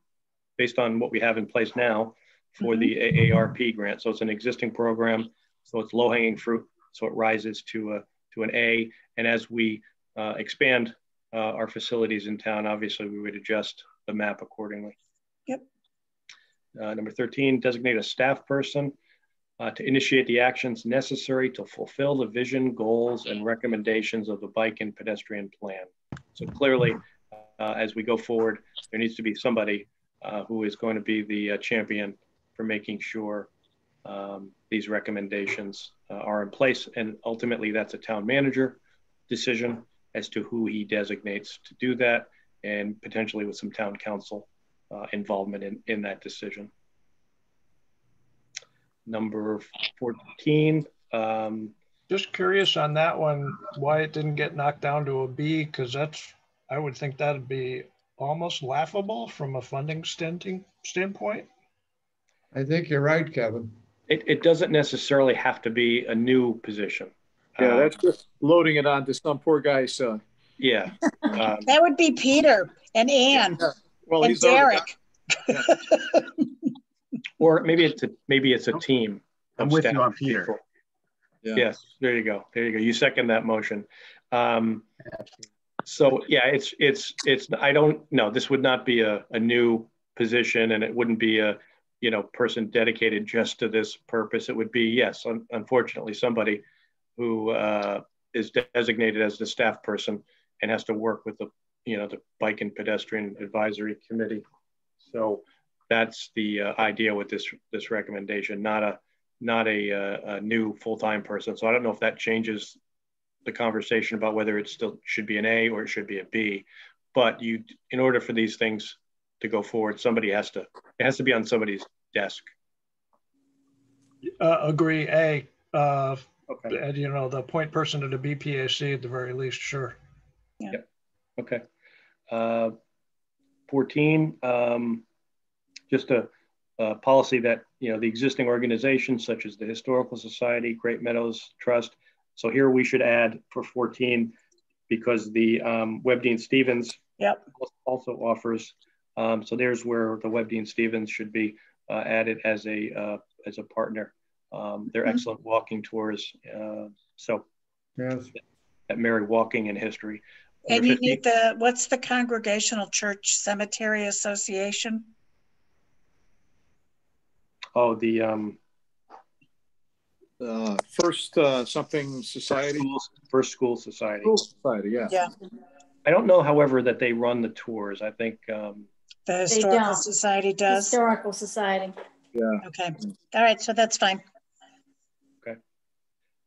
based on what we have in place now for the mm-hmm. AARP grant. So it's an existing program, so it's low hanging fruit. So it rises to a to an A. And as we uh, expand uh, our facilities in town, obviously we would adjust the map accordingly. Yep. Uh, number 13, designate a staff person uh, to initiate the actions necessary to fulfill the vision, goals, and recommendations of the bike and pedestrian plan. So clearly, uh, as we go forward, there needs to be somebody uh, who is going to be the champion for making sure um, these recommendations uh, are in place. And ultimately, that's a town manager decision as to who he designates to do that, and potentially with some town council uh, involvement in, in that decision. Number 14. Um, Just curious on that one, why it didn't get knocked down to a B, because that's, I would think that'd be almost laughable from a funding stinting standpoint. I think you're right, Kevin. It, it doesn't necessarily have to be a new position. Yeah, um, that's just loading it onto some poor guy's. Uh, yeah. Um, that would be Peter and Anne yeah. well, and Derek. Yeah. or maybe it's a maybe it's a team. I'm with you on Peter. Yeah. Yes, there you go. There you go. You second that motion. Um, so yeah, it's it's it's. I don't know. This would not be a, a new position, and it wouldn't be a you know person dedicated just to this purpose it would be yes un- unfortunately somebody who uh, is designated as the staff person and has to work with the, you know, the Bike and Pedestrian Advisory Committee. So that's the uh, idea with this this recommendation, not a not a, uh, a new full-time person. So I don't know if that changes the conversation about whether it still should be an A or it should be a B. But you, in order for these things to go forward, somebody has to it has to be on somebody's desk. Uh, agree, A. Uh, Okay. and you know, the point person at the BPAC at the very least, sure. Yep. Okay. Uh, 14, um, just a, a policy that, you know, the existing organizations such as the Historical Society, Great Meadows Trust. So here we should add for 14, because the um, Webb-Deane-Stevens Yep. also offers, um, so there's where the Webb-Deane-Stevens should be uh, added as a, uh, as a partner. Um, they're Mhm. excellent walking tours. Uh, so Yes. at Mary Walking in History. And you 15 need the, what's the Congregational Church Cemetery Association? Oh, the um, Uh, first, uh, something society. schools, First School Society. School Society, yeah. Yeah, I don't know, however, that they run the tours. I think um, the Historical don't. Society does. Historical Society. Yeah. Okay, all right, so that's fine.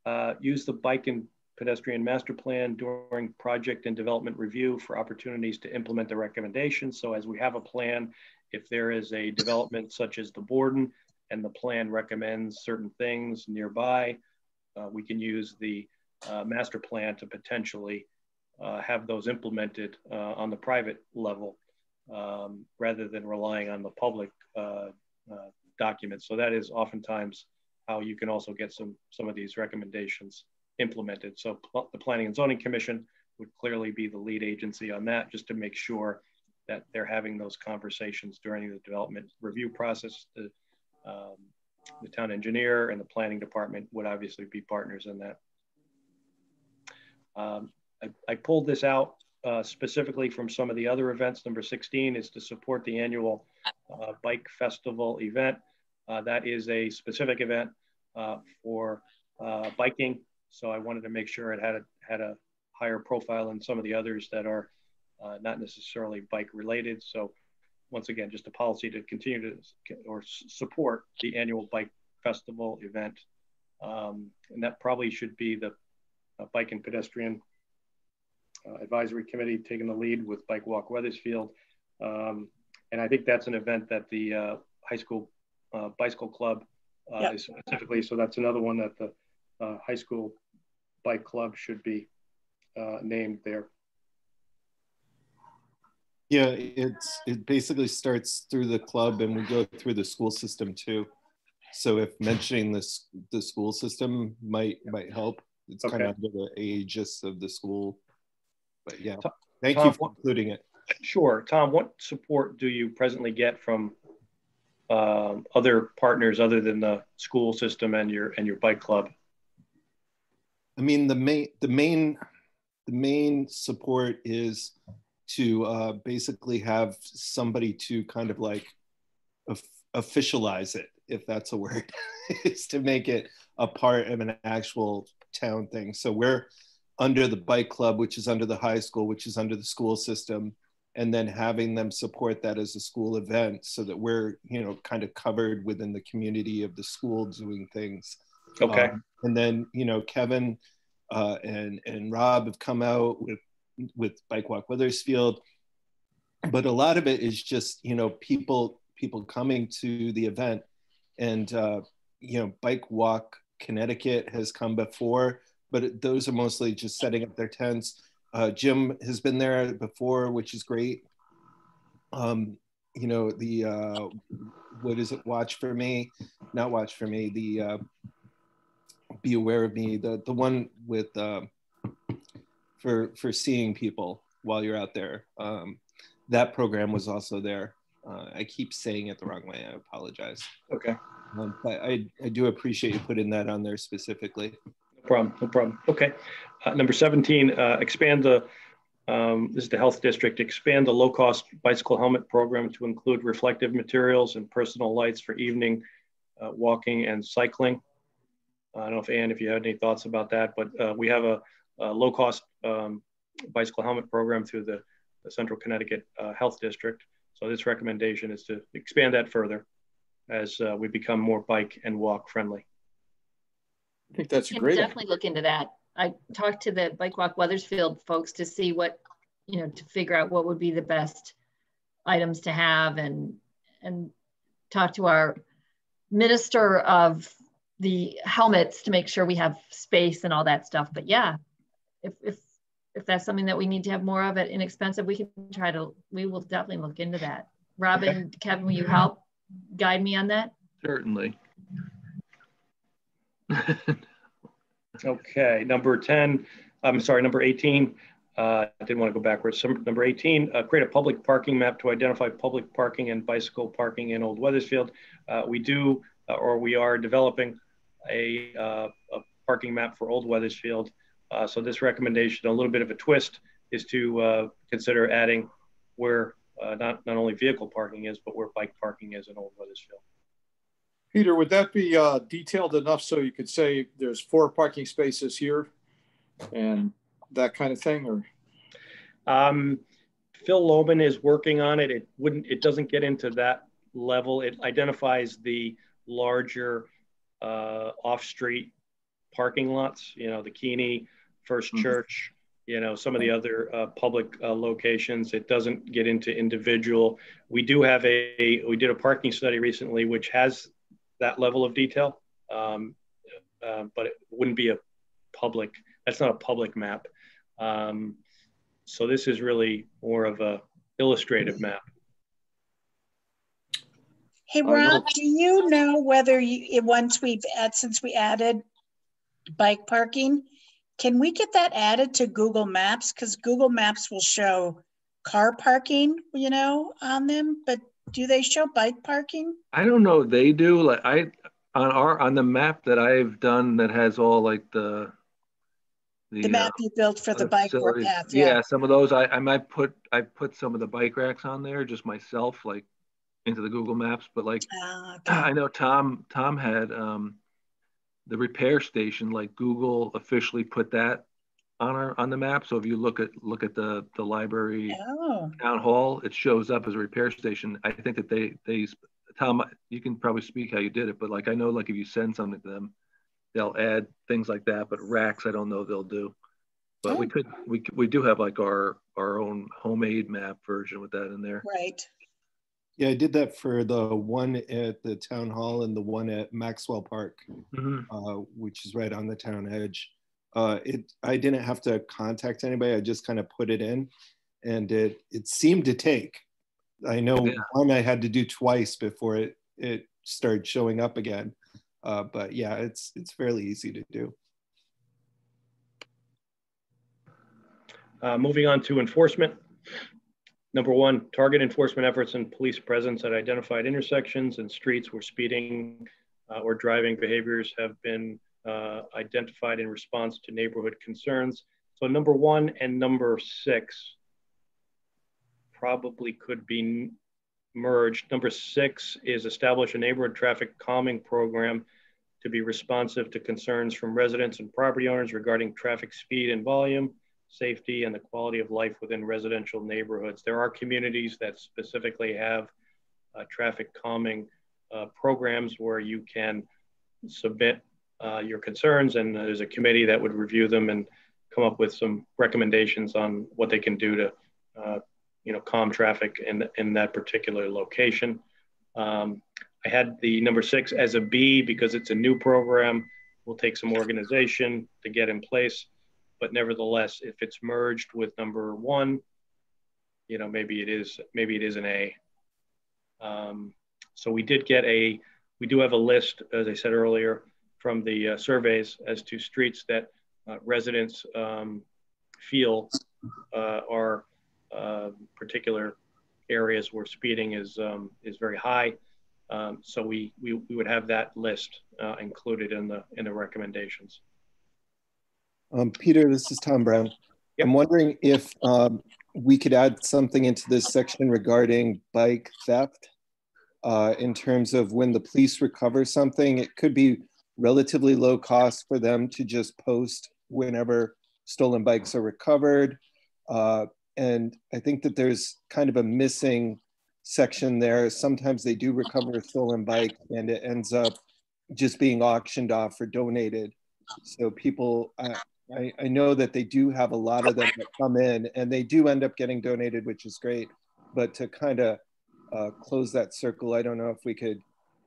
uh, use the bike and pedestrian master plan during project and development review for opportunities to implement the recommendations. So as we have a plan, if there is a development such as the Borden and the plan recommends certain things nearby, uh, we can use the uh, master plan to potentially uh, have those implemented uh, on the private level um, rather than relying on the public uh, uh, documents. So that is oftentimes how you can also get some some of these recommendations implemented. So pl- the Planning and Zoning Commission would clearly be the lead agency on that, just to make sure that they're having those conversations during the development review process. The, um, the town engineer and the planning department would obviously be partners in that. Um, I, I pulled this out uh, specifically from some of the other events. Number 16 is to support the annual uh, bike festival event. Uh, that is a specific event uh, for biking. So I wanted to make sure it had a, had a higher profile than some of the others that are not necessarily bike related. So once again, just a policy to continue to or support the annual bike festival event. Um, and that probably should be the uh, Bike and Pedestrian uh, Advisory Committee taking the lead with Bike Walk Wethersfield. Um, and I think that's an event that the uh, high school uh, bicycle club uh, Yep. is specifically. So that's another one that the uh, high school bike club should be uh, named there. Yeah, it's it basically starts through the club and we go through the school system too. So if mentioning this the school system might might help. It's kind of under the aegis of the school. But yeah, Tom- thank Tom, you for including it. Sure. Tom, what support do you presently get from um, other partners other than the school system and your and your bike club? I mean, the main the main the main support is to uh, basically have somebody to kind of like of- officialize it, if that's a word, is to make it a part of an actual town thing. So we're under the bike club, which is under the high school, which is under the school system, and then having them support that as a school event so that we're, you know, kind of covered within the community of the school doing things. Okay. Um, and then, you know, Kevin uh, and and Rob have come out with with Bike Walk Wethersfield, but a lot of it is just you know people people coming to the event, and uh, you know Bike Walk Connecticut has come before, but it, those are mostly just setting up their tents. Uh, Jim has been there before, which is great. Um, you know the uh, what is it? Watch for me, not watch for me. The uh, be aware of me the the one with uh, for for seeing people while you're out there um, that program was also there uh, i keep saying it the wrong way i apologize Okay. um, but I, I do appreciate you putting that on there specifically problem. No problem. Okay. Uh, number 17, uh, expand the, um, this is the health district, expand the low cost bicycle helmet program to include reflective materials and personal lights for evening uh, walking and cycling. I don't know if Ann, if you had any thoughts about that, but uh, we have a, uh, low-cost um, bicycle helmet program through the, the Central Connecticut uh, Health District. So this recommendation is to expand that further as uh, we become more bike and walk friendly. I think that's a great. Definitely look into that. I talked to the Bike Walk Wethersfield folks to see what, you know, to figure out what would be the best items to have and, and talk to our minister of the helmets to make sure we have space and all that stuff. But yeah, if, if, if that's something that we need to have more of it inexpensive, we can try to, we will definitely look into that. Robin, Kevin, will you help guide me on that? Certainly. Okay, number 10, I'm sorry, number 18. Uh, I didn't want to go backwards. Number 18, uh, create a public parking map to identify public parking and bicycle parking in Old Wethersfield. Uh, we do, uh, or we are developing a, uh, a parking map for Old Wethersfield. Uh, so this recommendation, a little bit of a twist, is to consider adding where not, not only vehicle parking is, but where bike parking is in Old Wethersfield. Peter, would that be uh, detailed enough so you could say there's four parking spaces here and that kind of thing, or? Um, Phil Loman is working on it. It wouldn't. It doesn't get into that level. It identifies the larger uh, off-street parking lots. You know, the Keeney, 1st mm-hmm. Church. You know, some of the other uh, public uh, locations. It doesn't get into individual. We do have a. We did a parking study recently, which has that level of detail, um, uh, but it wouldn't be a public. That's not a public map. Um, so this is really more of a illustrative map. Hey Rob, do you know whether you, once we've add, since we added bike parking, can we get that added to Google Maps? Because Google Maps will show car parking, you know, on them, but do they show bike parking? I don't know. They do. Like I on our on the map that I've done that has all like the the, the map uh, you built for the bike path. Yeah. yeah, some of those I, I might put I put some of the bike racks on there just myself, like into the Google Maps. But like uh, okay. I know Tom Tom had um the repair station, like Google officially put that on our on the map. So if you look at look at the the library oh. town hall, it shows up as a repair station. I think that they they Tom, you can probably speak how you did it, but like I know like if you send something to them, they'll add things like that. But racks, I don't know they'll do. But oh. we could we we do have like our our own homemade map version with that in there. Right. Yeah, I did that for the one at the town hall and the one at Maxwell Park, mm-hmm. uh, which is right on the town edge uh, it I didn't have to contact anybody. I just kind of put it in, and it it seemed to take. I know yeah. one I had to do twice before it it started showing up again, uh, but yeah, it's it's fairly easy to do. Uh, moving on to enforcement. Number one, target enforcement efforts and police presence at identified intersections and streets where speeding uh, or driving behaviors have been uh, identified in response to neighborhood concerns. So number one and number six probably could be merged. Number six is establish a neighborhood traffic calming program to be responsive to concerns from residents and property owners regarding traffic speed and volume, safety, and the quality of life within residential neighborhoods. There are communities that specifically have uh, traffic calming uh, programs where you can submit uh, your concerns, and there's a committee that would review them and come up with some recommendations on what they can do to, uh, you know, calm traffic in in that particular location. Um, I had the number six as a B because it's a new program. Will take some organization to get in place, but nevertheless, if it's merged with number one, you know, maybe it is maybe it is an A. Um, so we did get a we do have a list, as I said earlier, from the uh, surveys as to streets that uh, residents um, feel uh, are uh, particular areas where speeding is um, is very high. Um, so we, we we would have that list uh, included in the in the recommendations. Um, Peter, this is Tom Brown. Yep. I'm wondering if um, we could add something into this section regarding bike theft. Uh, in terms of when the police recover something, it could be relatively low cost for them to just post whenever stolen bikes are recovered. Uh, and I think that there's kind of a missing section there. Sometimes they do recover a stolen bike and it ends up just being auctioned off or donated. So people, I, I know that they do have a lot of them that come in and they do end up getting donated, which is great. But to kind of uh, close that circle, I don't know if we could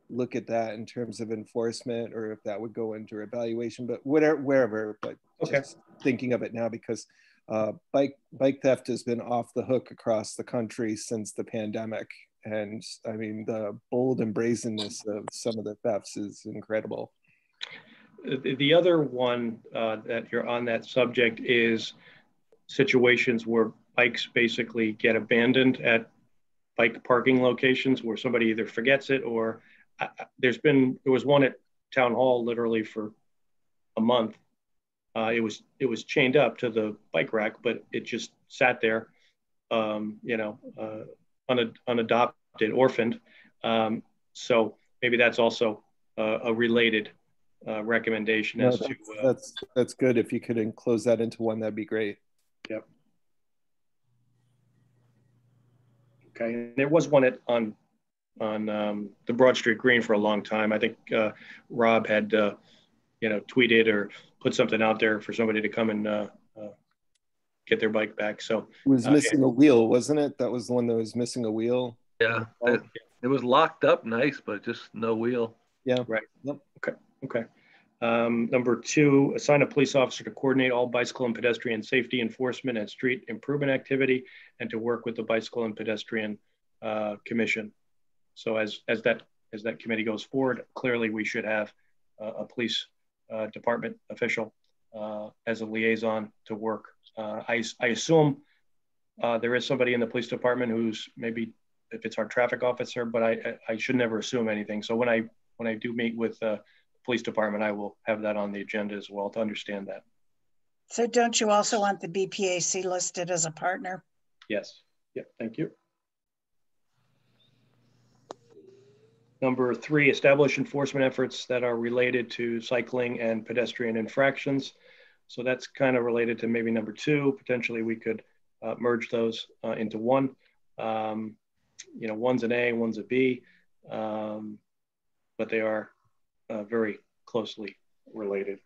look at that in terms of enforcement or if that would go into evaluation, but whatever, wherever, but okay. just thinking of it now because uh, bike, bike theft has been off the hook across the country since the pandemic. And I mean, the bold and brazenness of some of the thefts is incredible. The other one uh, that you're on that subject is situations where bikes basically get abandoned at bike parking locations where somebody either forgets it or uh, there's been there was one at town hall literally for a month. Uh, it was it was chained up to the bike rack but it just sat there um, you know uh, unad- unadopted orphaned. Um, so maybe that's also uh, a related uh, recommendation no, as that's, to uh, that's that's good. If you could enclose that into one that'd be great. Yep. Okay and there was one at on on um, the Broad Street Green for a long time. I think uh, Rob had, uh, you know, tweeted or put something out there for somebody to come and uh, uh get their bike back. So it was missing a wheel, wasn't it? That was the one that was missing a wheel. Yeah, it, it was locked up nice, but just no wheel. Yeah. Right. Yep. Okay. Okay. Um, number two, assign a police officer to coordinate all bicycle and pedestrian safety enforcement and street improvement activity and to work with the Bicycle and Pedestrian uh, Commission. So as, as, that, as that committee goes forward, clearly we should have uh, a police uh, department official uh, as a liaison to work. Uh, I, I assume uh, there is somebody in the police department who's maybe if it's our traffic officer, but I, I should never assume anything. So when I when I do meet with the police department, I will have that on the agenda as well to understand that. So don't you also want the BPAC listed as a partner? Yes. Yeah. Thank you. Number three, establish enforcement efforts that are related to cycling and pedestrian infractions. So that's kind of related to maybe number two. Potentially we could uh, merge those uh, into one. Um, you know, one's an A, one's a B, um, but they are uh, very closely related.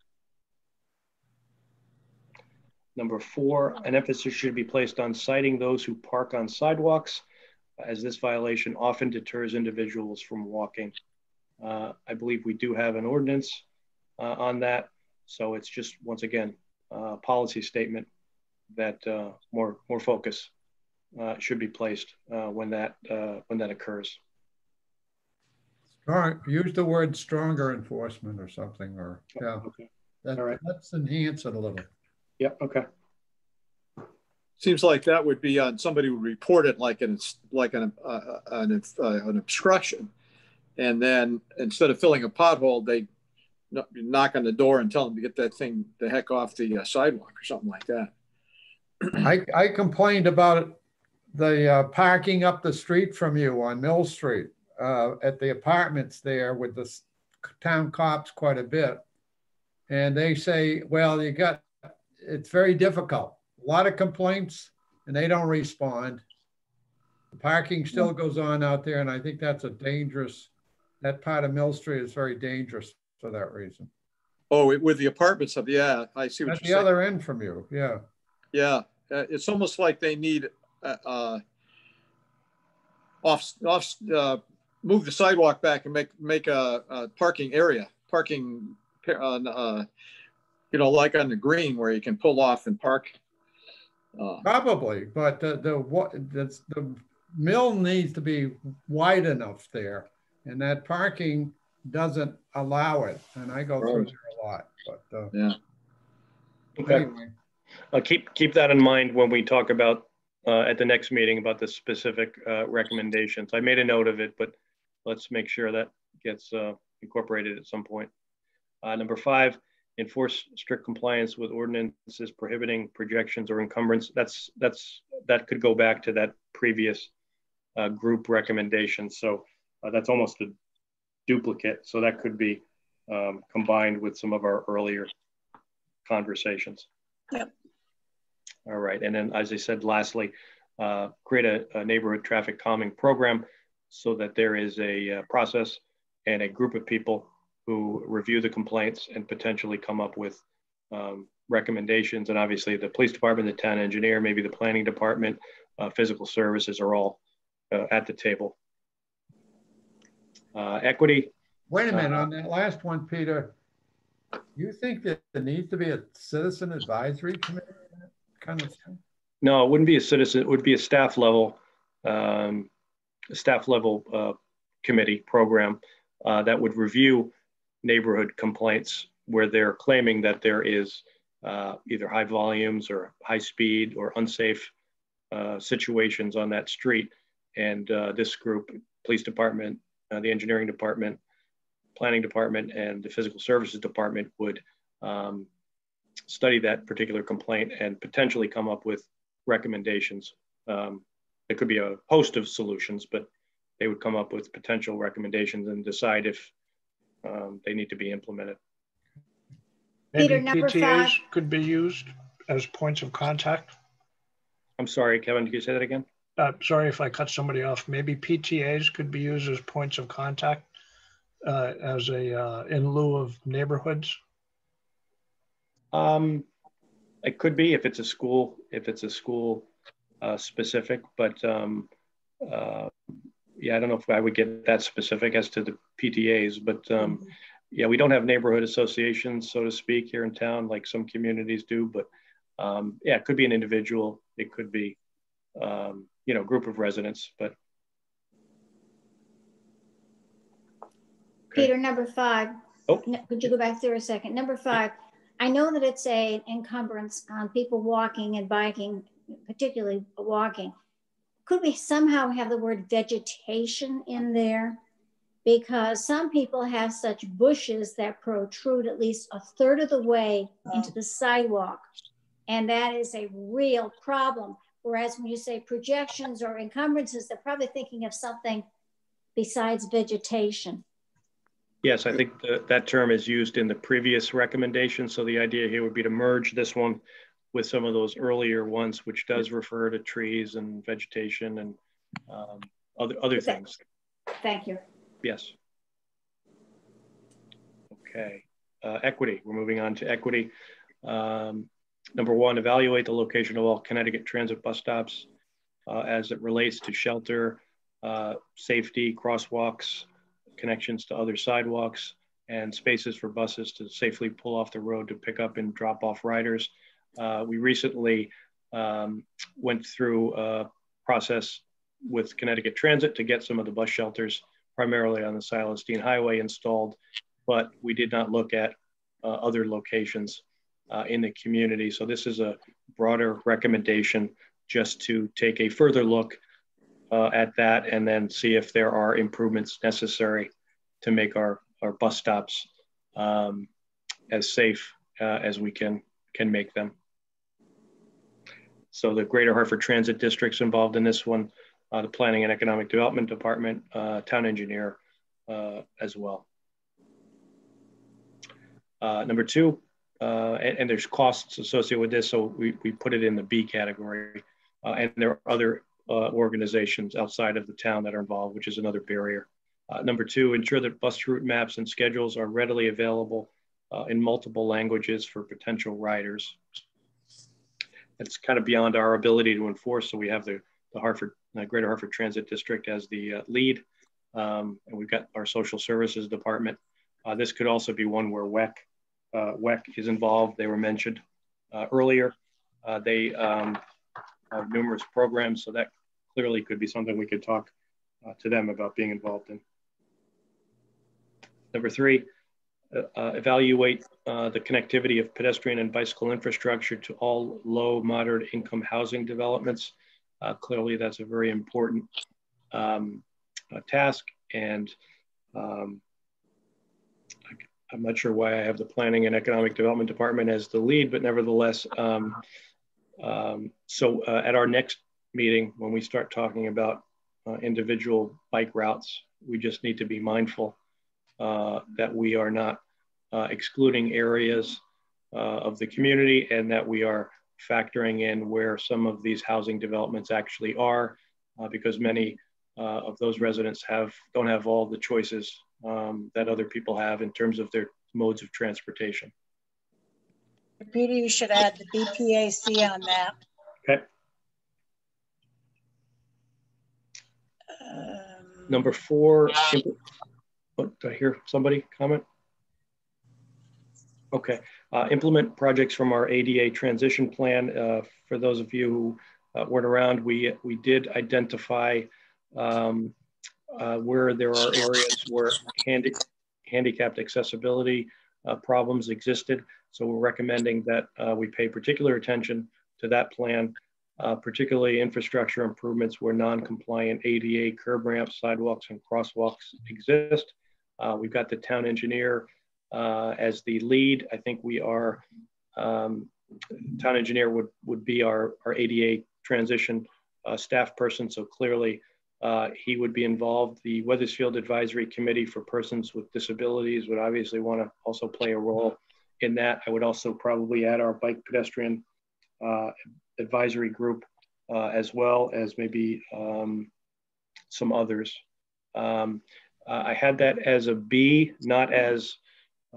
Number four, an emphasis should be placed on citing those who park on sidewalks as this violation often deters individuals from walking. Uh, I believe we do have an ordinance uh, on that. So it's just, once again, a policy statement that uh, more, more focus uh, should be placed uh, when, that, uh, when that occurs. Strong, use the word stronger enforcement or something, or yeah. Okay. That, All right. Let's enhance it a little. Yep. Okay. Seems like that would be on somebody would report it like an like an uh, an, uh, an obstruction, and then instead of filling a pothole, they knock on the door and tell them to get that thing the heck off the uh, sidewalk or something like that. I I complained about the uh, parking up the street from you on Mill Street uh, at the apartments there with the town cops quite a bit, and they say, well, you got it's very difficult a lot of complaints and they don't respond. The parking still goes on out there, and I think that's a dangerous. That part of Mill Street is very dangerous for that reason. Oh, with the apartments up, yeah, I see what At the you're saying. other end from you, yeah. Yeah, uh, it's almost like they need uh, uh, off off uh, move the sidewalk back and make make a, a parking area, parking, uh, uh, you know, like on the green where you can pull off and park uh, Probably, but the, the what the, the mill needs to be wide enough there, and that parking doesn't allow it. And I go right. through there a lot. But uh, yeah. Okay. Anyway. Uh, keep keep that in mind when we talk about uh, at the next meeting about the specific uh, recommendations. I made a note of it, but let's make sure that gets uh, incorporated at some point. Uh, number five, enforce strict compliance with ordinances prohibiting projections or encumbrance. That's that's that could go back to that previous uh, group recommendation. So uh, that's almost a duplicate. So that could be um, combined with some of our earlier conversations. Yep. All right. And then, as I said, lastly, uh, create a, a, neighborhood traffic calming program so that there is a uh, process and a group of people who review the complaints and potentially come up with um, recommendations. And obviously, the police department, the town engineer, maybe the planning department, uh, physical services are all uh, at the table. Uh, equity. Wait a minute on that last one, Peter. You think that there needs to be a citizen advisory committee kind of thing? No, it wouldn't be a citizen. It would be a staff level, um, a staff level uh, committee program uh, that would review neighborhood complaints where they're claiming that there is uh, either high volumes or high speed or unsafe uh, situations on that street. And uh, this group, police department, uh, the engineering department, planning department, and the physical services department would um, study that particular complaint and potentially come up with recommendations. Um, it could be a host of solutions, but they would come up with potential recommendations and decide if um, they need to be implemented. Maybe Peter, number PTAs five. could be used as points of contact. I'm sorry, Kevin, Can you say that again? Uh, sorry if I cut somebody off. Maybe PTAs could be used as points of contact uh, as a uh, in lieu of neighborhoods. Um, it could be if it's a school, if it's a school uh, specific, but um, uh, yeah, I don't know if I would get that specific as to the PTAs, but um, yeah, we don't have neighborhood associations, so to speak, here in town, like some communities do. But um, yeah, it could be an individual, it could be, um, you know, group of residents. But okay. Peter, number five. Oh, could you go back there a second? Number five. I know that it's a encumbrance on people walking and biking, particularly walking. Could we somehow have the word vegetation in there? because some people have such bushes that protrude at least a third of the way into oh. the sidewalk. And that is a real problem. Whereas when you say projections or encumbrances, they're probably thinking of something besides vegetation. Yes, I think the, that term is used in the previous recommendation. So the idea here would be to merge this one with some of those earlier ones, which does refer to trees and vegetation and um, other, other things. Thank you. Yes. Okay. Uh, equity. We're moving on to equity. Um, number one, evaluate the location of all Connecticut transit bus stops uh, as it relates to shelter, uh, safety, crosswalks, connections to other sidewalks, and spaces for buses to safely pull off the road to pick up and drop off riders. Uh, we recently um, went through a process with Connecticut Transit to get some of the bus shelters primarily on the Silas Deane Highway installed, but we did not look at uh, other locations uh, in the community. So this is a broader recommendation just to take a further look uh, at that and then see if there are improvements necessary to make our, our bus stops um, as safe uh, as we can, can make them. So the Greater Hartford Transit District's involved in this one uh, the Planning and Economic Development Department, uh, town engineer uh, as well. Uh, number two, uh, and, and, there's costs associated with this, so we, we put it in the B category. and there are other organizations outside of the town that are involved, which is another barrier. number two, ensure that bus route maps and schedules are readily available in multiple languages for potential riders. It's kind of beyond our ability to enforce, so we have the the Hartford Greater Hartford Transit District as the uh, lead, um, and we've got our social services department. Uh, this could also be one where WEC uh, WEC is involved. They were mentioned uh, earlier. Uh, they um, have numerous programs, so that clearly could be something we could talk to them about being involved in. Number three, evaluate the connectivity of pedestrian and bicycle infrastructure to all low, moderate income housing developments. Uh, clearly, that's a very important um, uh, task. And um, I, am not sure why I have the Planning and Economic Development Department as the lead, but nevertheless, um, um so uh, at our next meeting, when we start talking about uh, individual bike routes, we just need to be mindful uh, that we are not uh, excluding areas uh, of the community and that we are factoring in where some of these housing developments actually are uh, because many uh, of those residents have don't have all the choices um, that other people have in terms of their modes of transportation. Peter, you should add the BPAC on that. Okay. Um, Number four, what, did I hear somebody comment? Okay, uh, implement projects from our ADA transition plan. Uh, for those of you who uh, weren't around, we, we did identify um, uh, where there are areas where handi handicapped accessibility uh, problems existed. So we're recommending that uh, we pay particular attention to that plan, particularly infrastructure improvements where non-compliant ADA curb ramps, sidewalks, and crosswalks exist. We've got the town engineer uh, as the lead. I think we are, um, town engineer would, would be our, our ADA transition uh, staff person. So clearly uh, he would be involved. The Wethersfield Advisory Committee for Persons with Disabilities would obviously want to also play a role in that. I would also probably add our bike pedestrian uh, advisory group uh, as well as maybe um, some others. Um, uh, I had that as a B, not as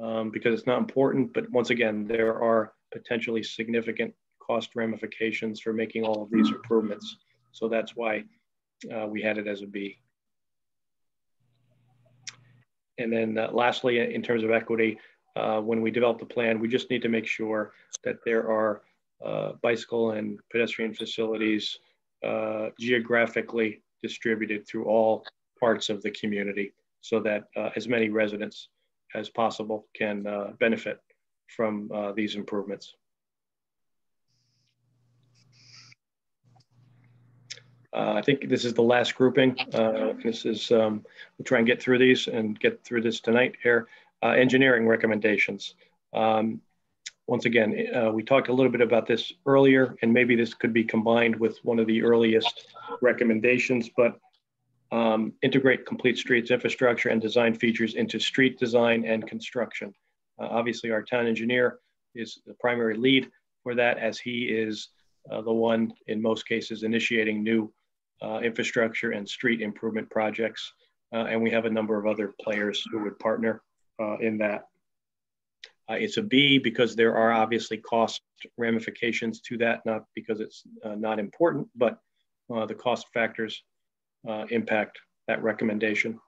um, because it's not important. But once again, there are potentially significant cost ramifications for making all of these improvements. So that's why uh, we had it as a B. And then uh, lastly, in terms of equity, uh, when we develop the plan, we just need to make sure that there are uh, bicycle and pedestrian facilities uh, geographically distributed through all parts of the community so that uh, as many residents as possible can uh, benefit from uh, these improvements. Uh, I think this is the last grouping. Uh, this is, um, we'll try and get through these and get through this tonight here. Uh, engineering recommendations. Um, once again, uh, we talked a little bit about this earlier, and maybe this could be combined with one of the earliest recommendations, but um, integrate complete streets infrastructure and design features into street design and construction. Uh, obviously, our town engineer is the primary lead for that as he is uh, the one in most cases initiating new uh, infrastructure and street improvement projects. Uh, and we have a number of other players who would partner uh, in that. Uh, it's a B because there are obviously cost ramifications to that, not because it's not important, but the cost factors uh, impact that recommendation.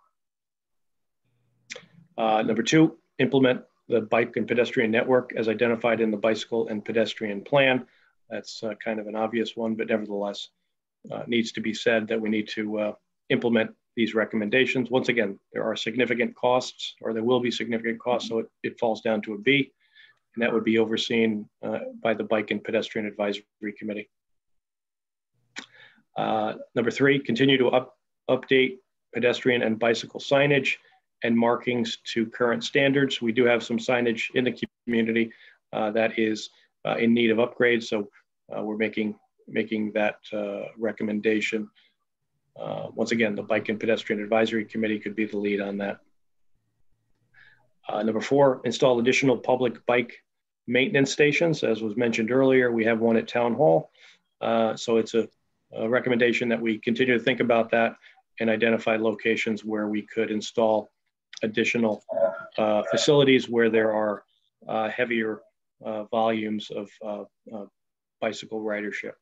Uh, number two, implement the bike and pedestrian network as identified in the bicycle and pedestrian plan. That's uh, kind of an obvious one, but nevertheless uh, needs to be said that we need to uh, implement these recommendations. Once again, there are significant costs or there will be significant costs, so it, it falls down to a B, and that would be overseen uh, by the Bike and Pedestrian Advisory Committee. Uh, number three, continue to up, update pedestrian and bicycle signage and markings to current standards. We do have some signage in the community uh, that is uh, in need of upgrades, so uh, we're making making that uh, recommendation. Uh, once again, the Bike and Pedestrian Advisory Committee could be the lead on that. number four, install additional public bike maintenance stations. As was mentioned earlier, we have one at Town Hall. so it's a a recommendation that we continue to think about that and identify locations where we could install additional uh, facilities where there are uh, heavier uh, volumes of uh, uh, bicycle ridership.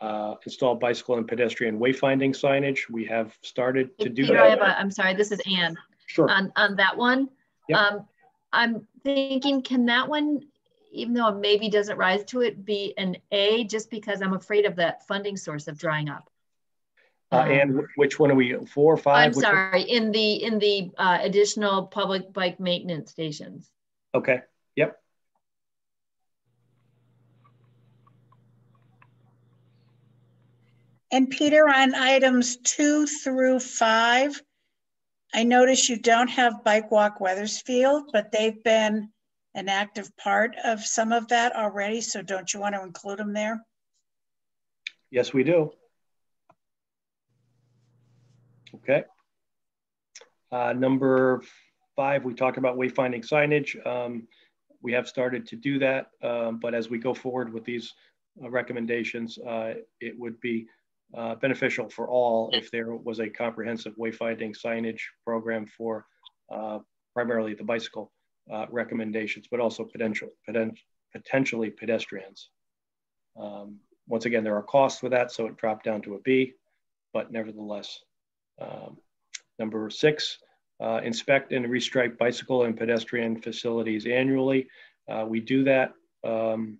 Uh, install bicycle and pedestrian wayfinding signage. We have started to do Peter, that. I am sorry, this is Anne. Sure. On, on that one, yep. um, I'm thinking, can that one even though it maybe doesn't rise to it, be an A just because I'm afraid of that funding source of drying up. Uh, and which one are we? Four or five? I'm sorry. One? In the in the uh, additional public bike maintenance stations. Okay. Yep. And Peter, on items two through five, I notice you don't have Bike Walk Wethersfield, but they've been an active part of some of that already. So don't you want to include them there? Yes, we do. Okay. Uh, number five, we talked about wayfinding signage. Um, we have started to do that, um, but as we go forward with these uh, recommendations, uh, it would be uh, beneficial for all if there was a comprehensive wayfinding signage program for uh, primarily the bicycle uh, recommendations, but also potential, poten potentially pedestrians. Um, once again, there are costs with that, so it dropped down to a B, but nevertheless. Um, number six, uh, inspect and restripe bicycle and pedestrian facilities annually. Uh, we do that. Um,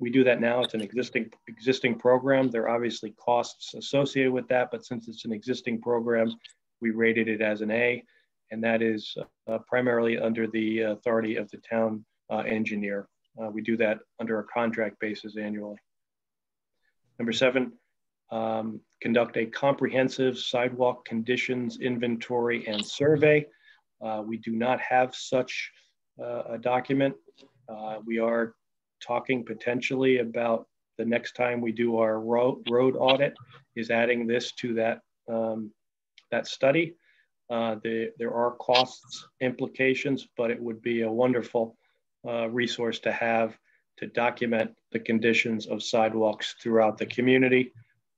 we do that now. It's an existing existing program. There are obviously costs associated with that, but since it's an existing program, we rated it as an A, and that is uh, primarily under the authority of the town uh, engineer. Uh, we do that under a contract basis annually. Number seven, um, conduct a comprehensive sidewalk conditions inventory and survey. Uh, we do not have such uh, a document. Uh, we are talking potentially about the next time we do our road, road audit is adding this to that, um, that study. Uh, the, there are costs implications, but it would be a wonderful uh, resource to have to document the conditions of sidewalks throughout the community.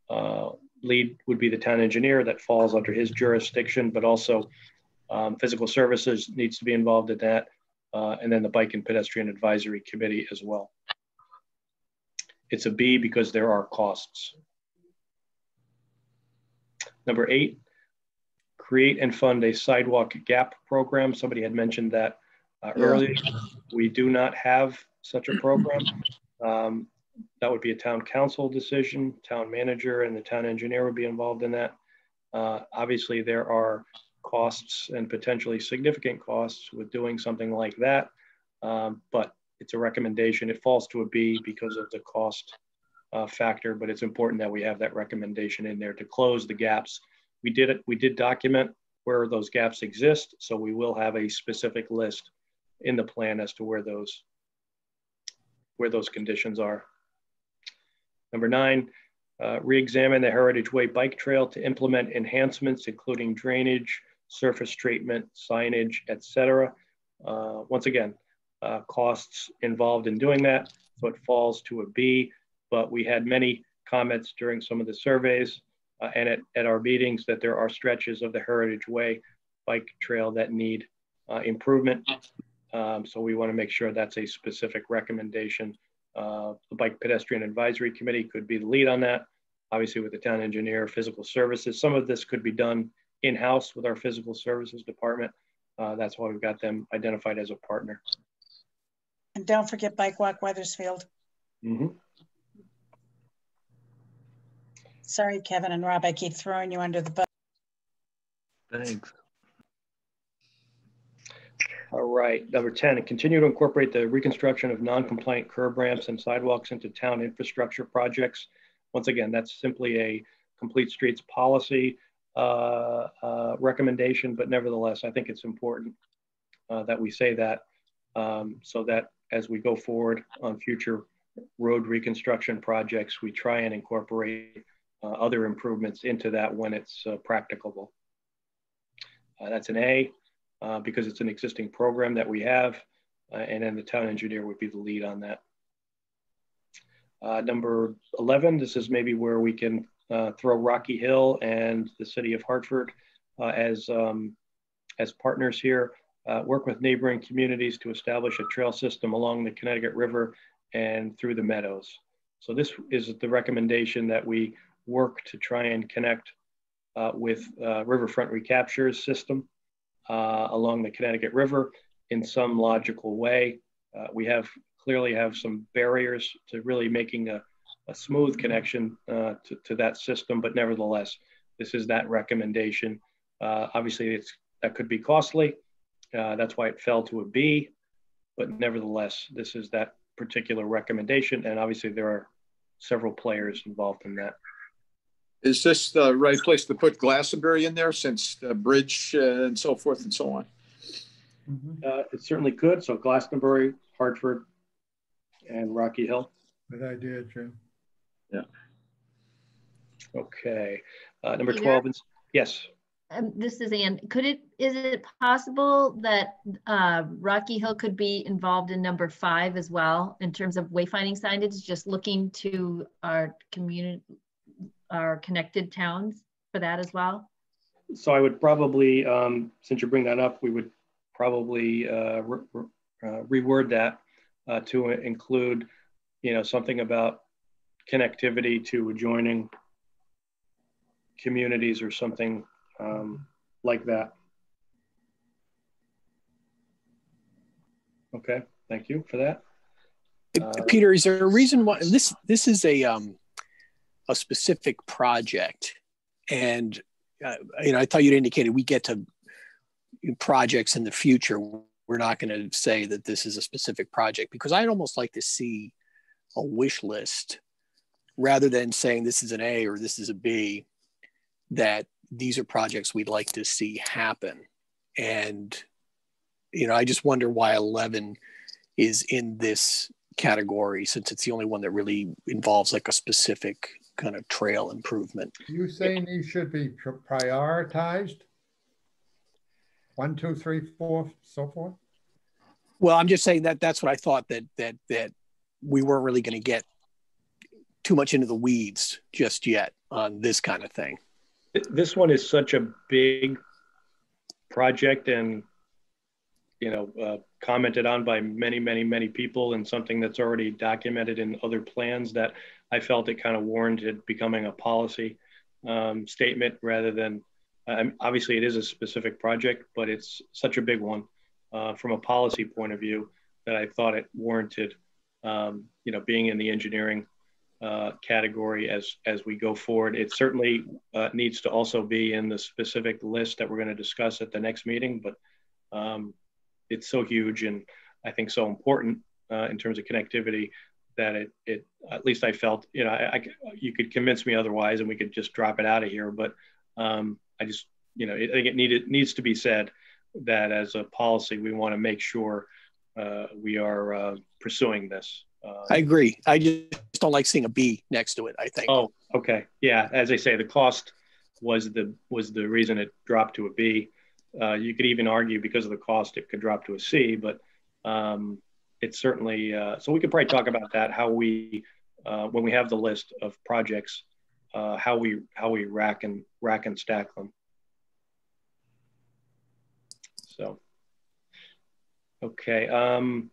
Uh, lead would be the town engineer that falls under his jurisdiction, but also um, physical services needs to be involved in that. Uh, and then the bike and pedestrian advisory committee as well. It's a B because there are costs. Number eight, create and fund a sidewalk gap program. Somebody had mentioned that uh, earlier. We do not have such a program. Um, that would be a town council decision. Town manager and the town engineer would be involved in that. Uh, obviously, there are costs and potentially significant costs with doing something like that, um, but it's a recommendation. It falls to a B because of the cost uh, factor, but it's important that we have that recommendation in there to close the gaps. We did it. We did document where those gaps exist, so we will have a specific list in the plan as to where those where those conditions are. Number nine, uh, re-examine the Heritage Way bike trail to implement enhancements, including drainage, surface treatment, signage, etc. Uh, once again, uh, costs involved in doing that, so it falls to a B, but we had many comments during some of the surveys uh, and at, at our meetings that there are stretches of the Heritage Way bike trail that need uh, improvement. Um, so we want to make sure that's a specific recommendation. Uh, the Bike Pedestrian Advisory Committee could be the lead on that. Obviously with the town engineer, physical services. Some of this could be done in-house with our physical services department. Uh, that's why we've got them identified as a partner. And don't forget Bike Walk Wethersfield. Mm -hmm. Sorry, Kevin and Rob, I keep throwing you under the bus. Thanks. All right, number 10, continue to incorporate the reconstruction of non-compliant curb ramps and sidewalks into town infrastructure projects. Once again, that's simply a complete streets policy uh, uh, recommendation, but nevertheless, I think it's important uh, that we say that um, so that as we go forward on future road reconstruction projects, we try and incorporate uh, other improvements into that when it's uh, practicable. Uh, that's an A uh, because it's an existing program that we have, uh, and then the town engineer would be the lead on that. Uh, number 11, this is maybe where we can uh, throw Rocky Hill and the city of Hartford uh, as, um, as partners here, uh, work with neighboring communities to establish a trail system along the Connecticut River and through the meadows. So this is the recommendation that we work to try and connect with Riverfront Recapture's system uh, along the Connecticut River in some logical way. Uh, we have clearly have some barriers to really making a, a smooth connection uh, to, to, that system, but nevertheless, this is that recommendation. Uh, obviously, it's that could be costly. Uh, that's why it fell to a B, but nevertheless, this is that particular recommendation, and obviously there are several players involved in that. Is this the right place to put Glastonbury in there since the bridge uh, and so forth and so on? Mm -hmm. uh, it certainly could. So Glastonbury, Hartford, and Rocky Hill. Good idea, Jim. Yeah. Okay. Uh, number Peter? 12. Is, yes. um, this is Anne. Could it, is it possible that uh, Rocky Hill could be involved in number five as well in terms of wayfinding signage, just looking to our community, our connected towns for that as well? So I would probably, um, since you bring that up, we would probably uh, re uh, reword that uh, to include, you know, something about connectivity to adjoining communities or something um, like that. Okay, thank you for that. Uh, Peter, is there a reason why this this is a um, a specific project, and uh, you know I thought you'd indicated we get to projects in the future. We're not going to say that this is a specific project because I'd almost like to see a wish list rather than saying this is an A or this is a B. That these are projects we'd like to see happen. And, you know, I just wonder why 11 is in this category since it's the only one that really involves like a specific kind of trail improvement. You saying these should be prioritized? One, two, three, four, so forth? Well, I'm just saying that that's what I thought that that that we weren't really going to get too much into the weeds just yet on this kind of thing this one is such a big project and you know uh, commented on by many many many people and something that's already documented in other plans that i felt it kind of warranted becoming a policy um, statement rather than um, obviously it is a specific project but it's such a big one uh, from a policy point of view that i thought it warranted um, you know being in the engineering uh, category as as we go forward. It certainly uh, needs to also be in the specific list that we're going to discuss at the next meeting. But um, it's so huge and I think so important uh, in terms of connectivity that it it at least I felt you know I, I, you could convince me otherwise and we could just drop it out of here. But um, I just you know I think it needed needs to be said that as a policy we want to make sure uh, we are uh, pursuing this. Uh, I agree. I just don't like seeing a B next to it. I think. Oh, okay. Yeah, as I say, the cost was the was the reason it dropped to a B. Uh, you could even argue because of the cost it could drop to a C, but um, it's certainly uh, so we could probably talk about that how we uh, when we have the list of projects uh, how we how we rack and rack and stack them. So okay. Um,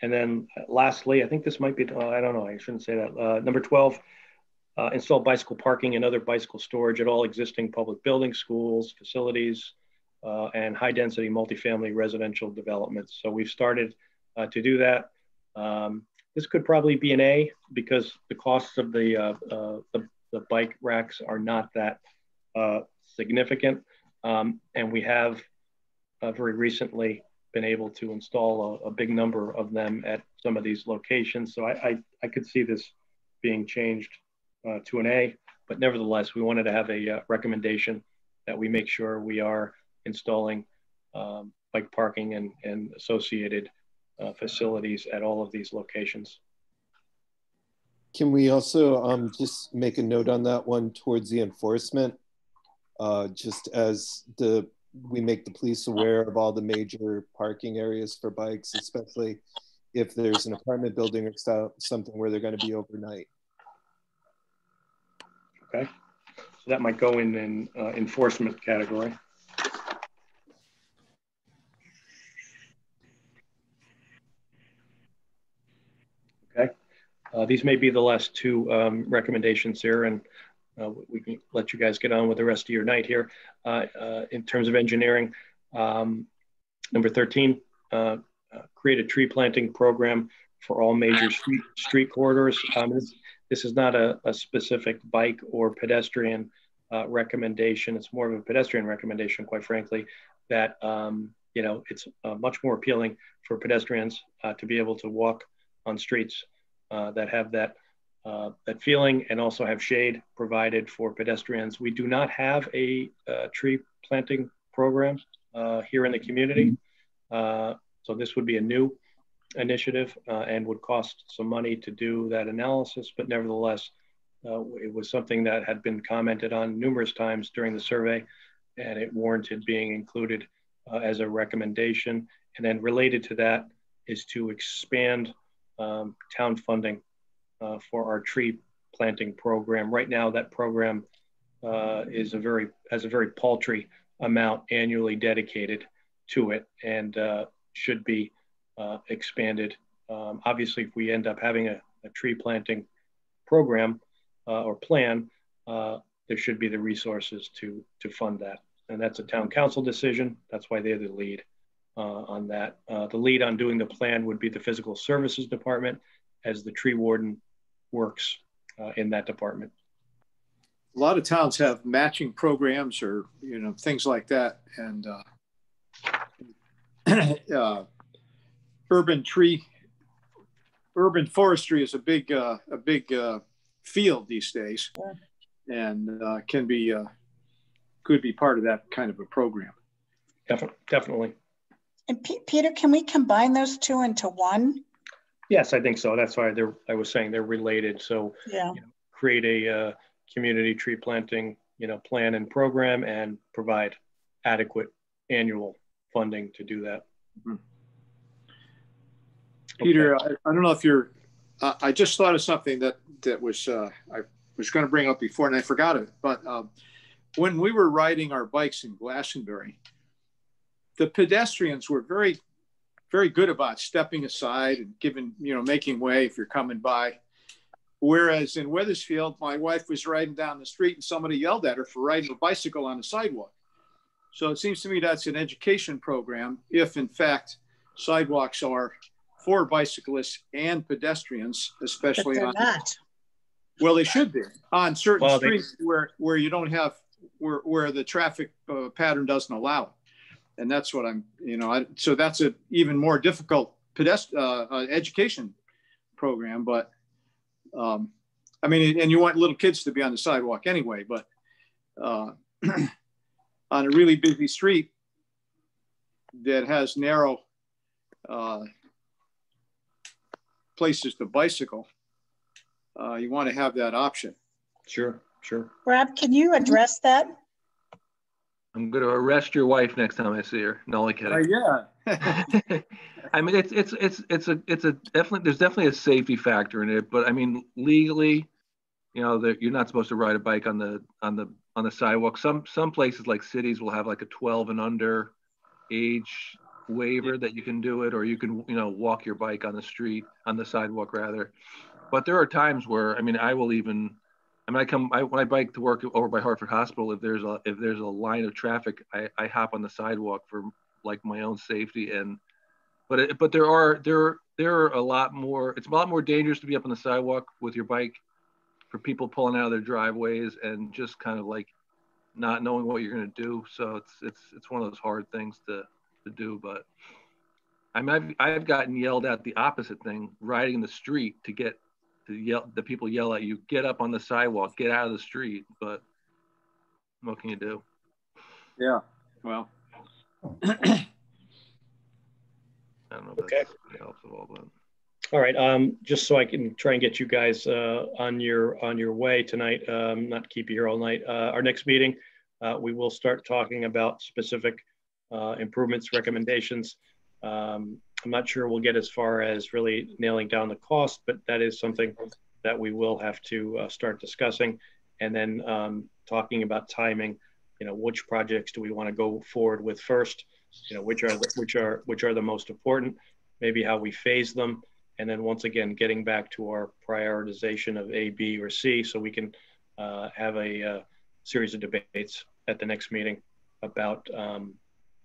and then lastly, I think this might be, uh, I don't know, I shouldn't say that. Uh, number 12, uh, install bicycle parking and other bicycle storage at all existing public buildings, schools, facilities, and high density multifamily residential developments. So we've started uh, to do that. Um, this could probably be an A because the costs of the, uh, the, the, bike racks are not that significant. Um, and we have very recently been able to install a, a, big number of them at some of these locations. So I, I, I could see this being changed uh, to an A, but nevertheless, we wanted to have a uh, recommendation that we make sure we are installing um, bike parking and, and associated uh, facilities at all of these locations. Can we also um, just make a note on that one towards the enforcement? Uh, just as the we make the police aware of all the major parking areas for bikes, especially if there's an apartment building or something where they're going to be overnight. Okay, so that might go in an uh, enforcement category. Okay, uh, these may be the last two um, recommendations here, and uh, we can let you guys get on with the rest of your night here. Uh, uh, in terms of engineering, um, number 13, uh, uh, create a tree planting program for all major street, street corridors. Um, this, this, is not a, a, specific bike or pedestrian recommendation. It's more of a pedestrian recommendation, quite frankly, that um, you know it's much more appealing for pedestrians to be able to walk on streets that have that uh, that feeling and also have shade provided for pedestrians. We do not have a, a tree planting program uh, here in the community. Uh, so this would be a new initiative uh, and would cost some money to do that analysis, but nevertheless, uh, it was something that had been commented on numerous times during the survey and it warranted being included uh, as a recommendation. And then related to that is to expand um, town funding uh, for our tree planting program. Right now, that program uh, is a very has a very paltry amount annually dedicated to it, and uh, should be uh, expanded. Um, obviously, if we end up having a, a tree planting program uh, or plan, uh, there should be the resources to to fund that, and that's a town council decision. That's why they're the lead on that. the lead on doing the plan would be the physical services department, as the tree warden works in that department. A lot of towns have matching programs or you know things like that. And uh, uh, urban tree urban forestry is a big uh, a big uh, field these days. And uh, can be uh, could be part of that kind of a program. Definitely definitely and P peter can we combine those two into one yes i think so that's why they're i was saying they're related so yeah you know, create a community tree planting, you know, plan and program and provide adequate annual funding to do that. Mm-hmm. Peter, okay. I, I, don't know if you're, uh, I just thought of something that, that was, uh, I was going to bring up before and I forgot it, but um, when we were riding our bikes in Glastonbury, the pedestrians were very, very good about stepping aside and giving, you know, making way if you're coming by. Whereas in Wethersfield, my wife was riding down the street and somebody yelled at her for riding a bicycle on the sidewalk. So it seems to me that's an education program if, in fact, sidewalks are for bicyclists and pedestrians, especially on. Not. Well, they should be on certain well, streets they... where where you don't have where where the traffic uh, pattern doesn't allow it, and that's what I'm. You know, I, so that's an even more difficult pedest uh, uh, education program, but um, I mean, and you want little kids to be on the sidewalk anyway, but uh, on a really busy street that has narrow uh, places to bicycle, uh, you want to have that option. Sure, sure. Rob, can you address that? I'm going to arrest your wife next time I see her. No, only kidding. Uh, yeah. I mean, it's it's it's it's a it's a definitely there's definitely a safety factor in it, but I mean, legally, you know, that you're not supposed to ride a bike on the on the on the sidewalk. Some some places like cities will have like a 12 and under age waiver that you can do it, or you can you know walk your bike on the street on the sidewalk rather. But there are times where I mean, I will even I mean, I come I, when I bike to work over by Hartford Hospital. If there's a if there's a line of traffic, I, I hop on the sidewalk for like my own safety. And but it, but there are there there are a lot more. It's a lot more dangerous to be up on the sidewalk with your bike for people pulling out of their driveways and just kind of like not knowing what you're going to do. So it's it's it's one of those hard things to to do. But I mean, I've I've gotten yelled at the opposite thing, riding in the street to get to yell the people yell at you get up on the sidewalk get out of the street but what can you do yeah well i don't know if okay. helps at all but all right um, just so i can try and get you guys uh, on your on your way tonight um, not keep you here all night uh, our next meeting uh, we will start talking about specific uh, improvements recommendations um, I'm not sure we'll get as far as really nailing down the cost, but that is something that we will have to uh, start discussing. And then um, talking about timing, you know, which projects do we want to go forward with first? You know, which are which are which are the most important? Maybe how we phase them, and then once again, getting back to our prioritization of A, B, or C, so we can uh, have a uh, series of debates at the next meeting about um,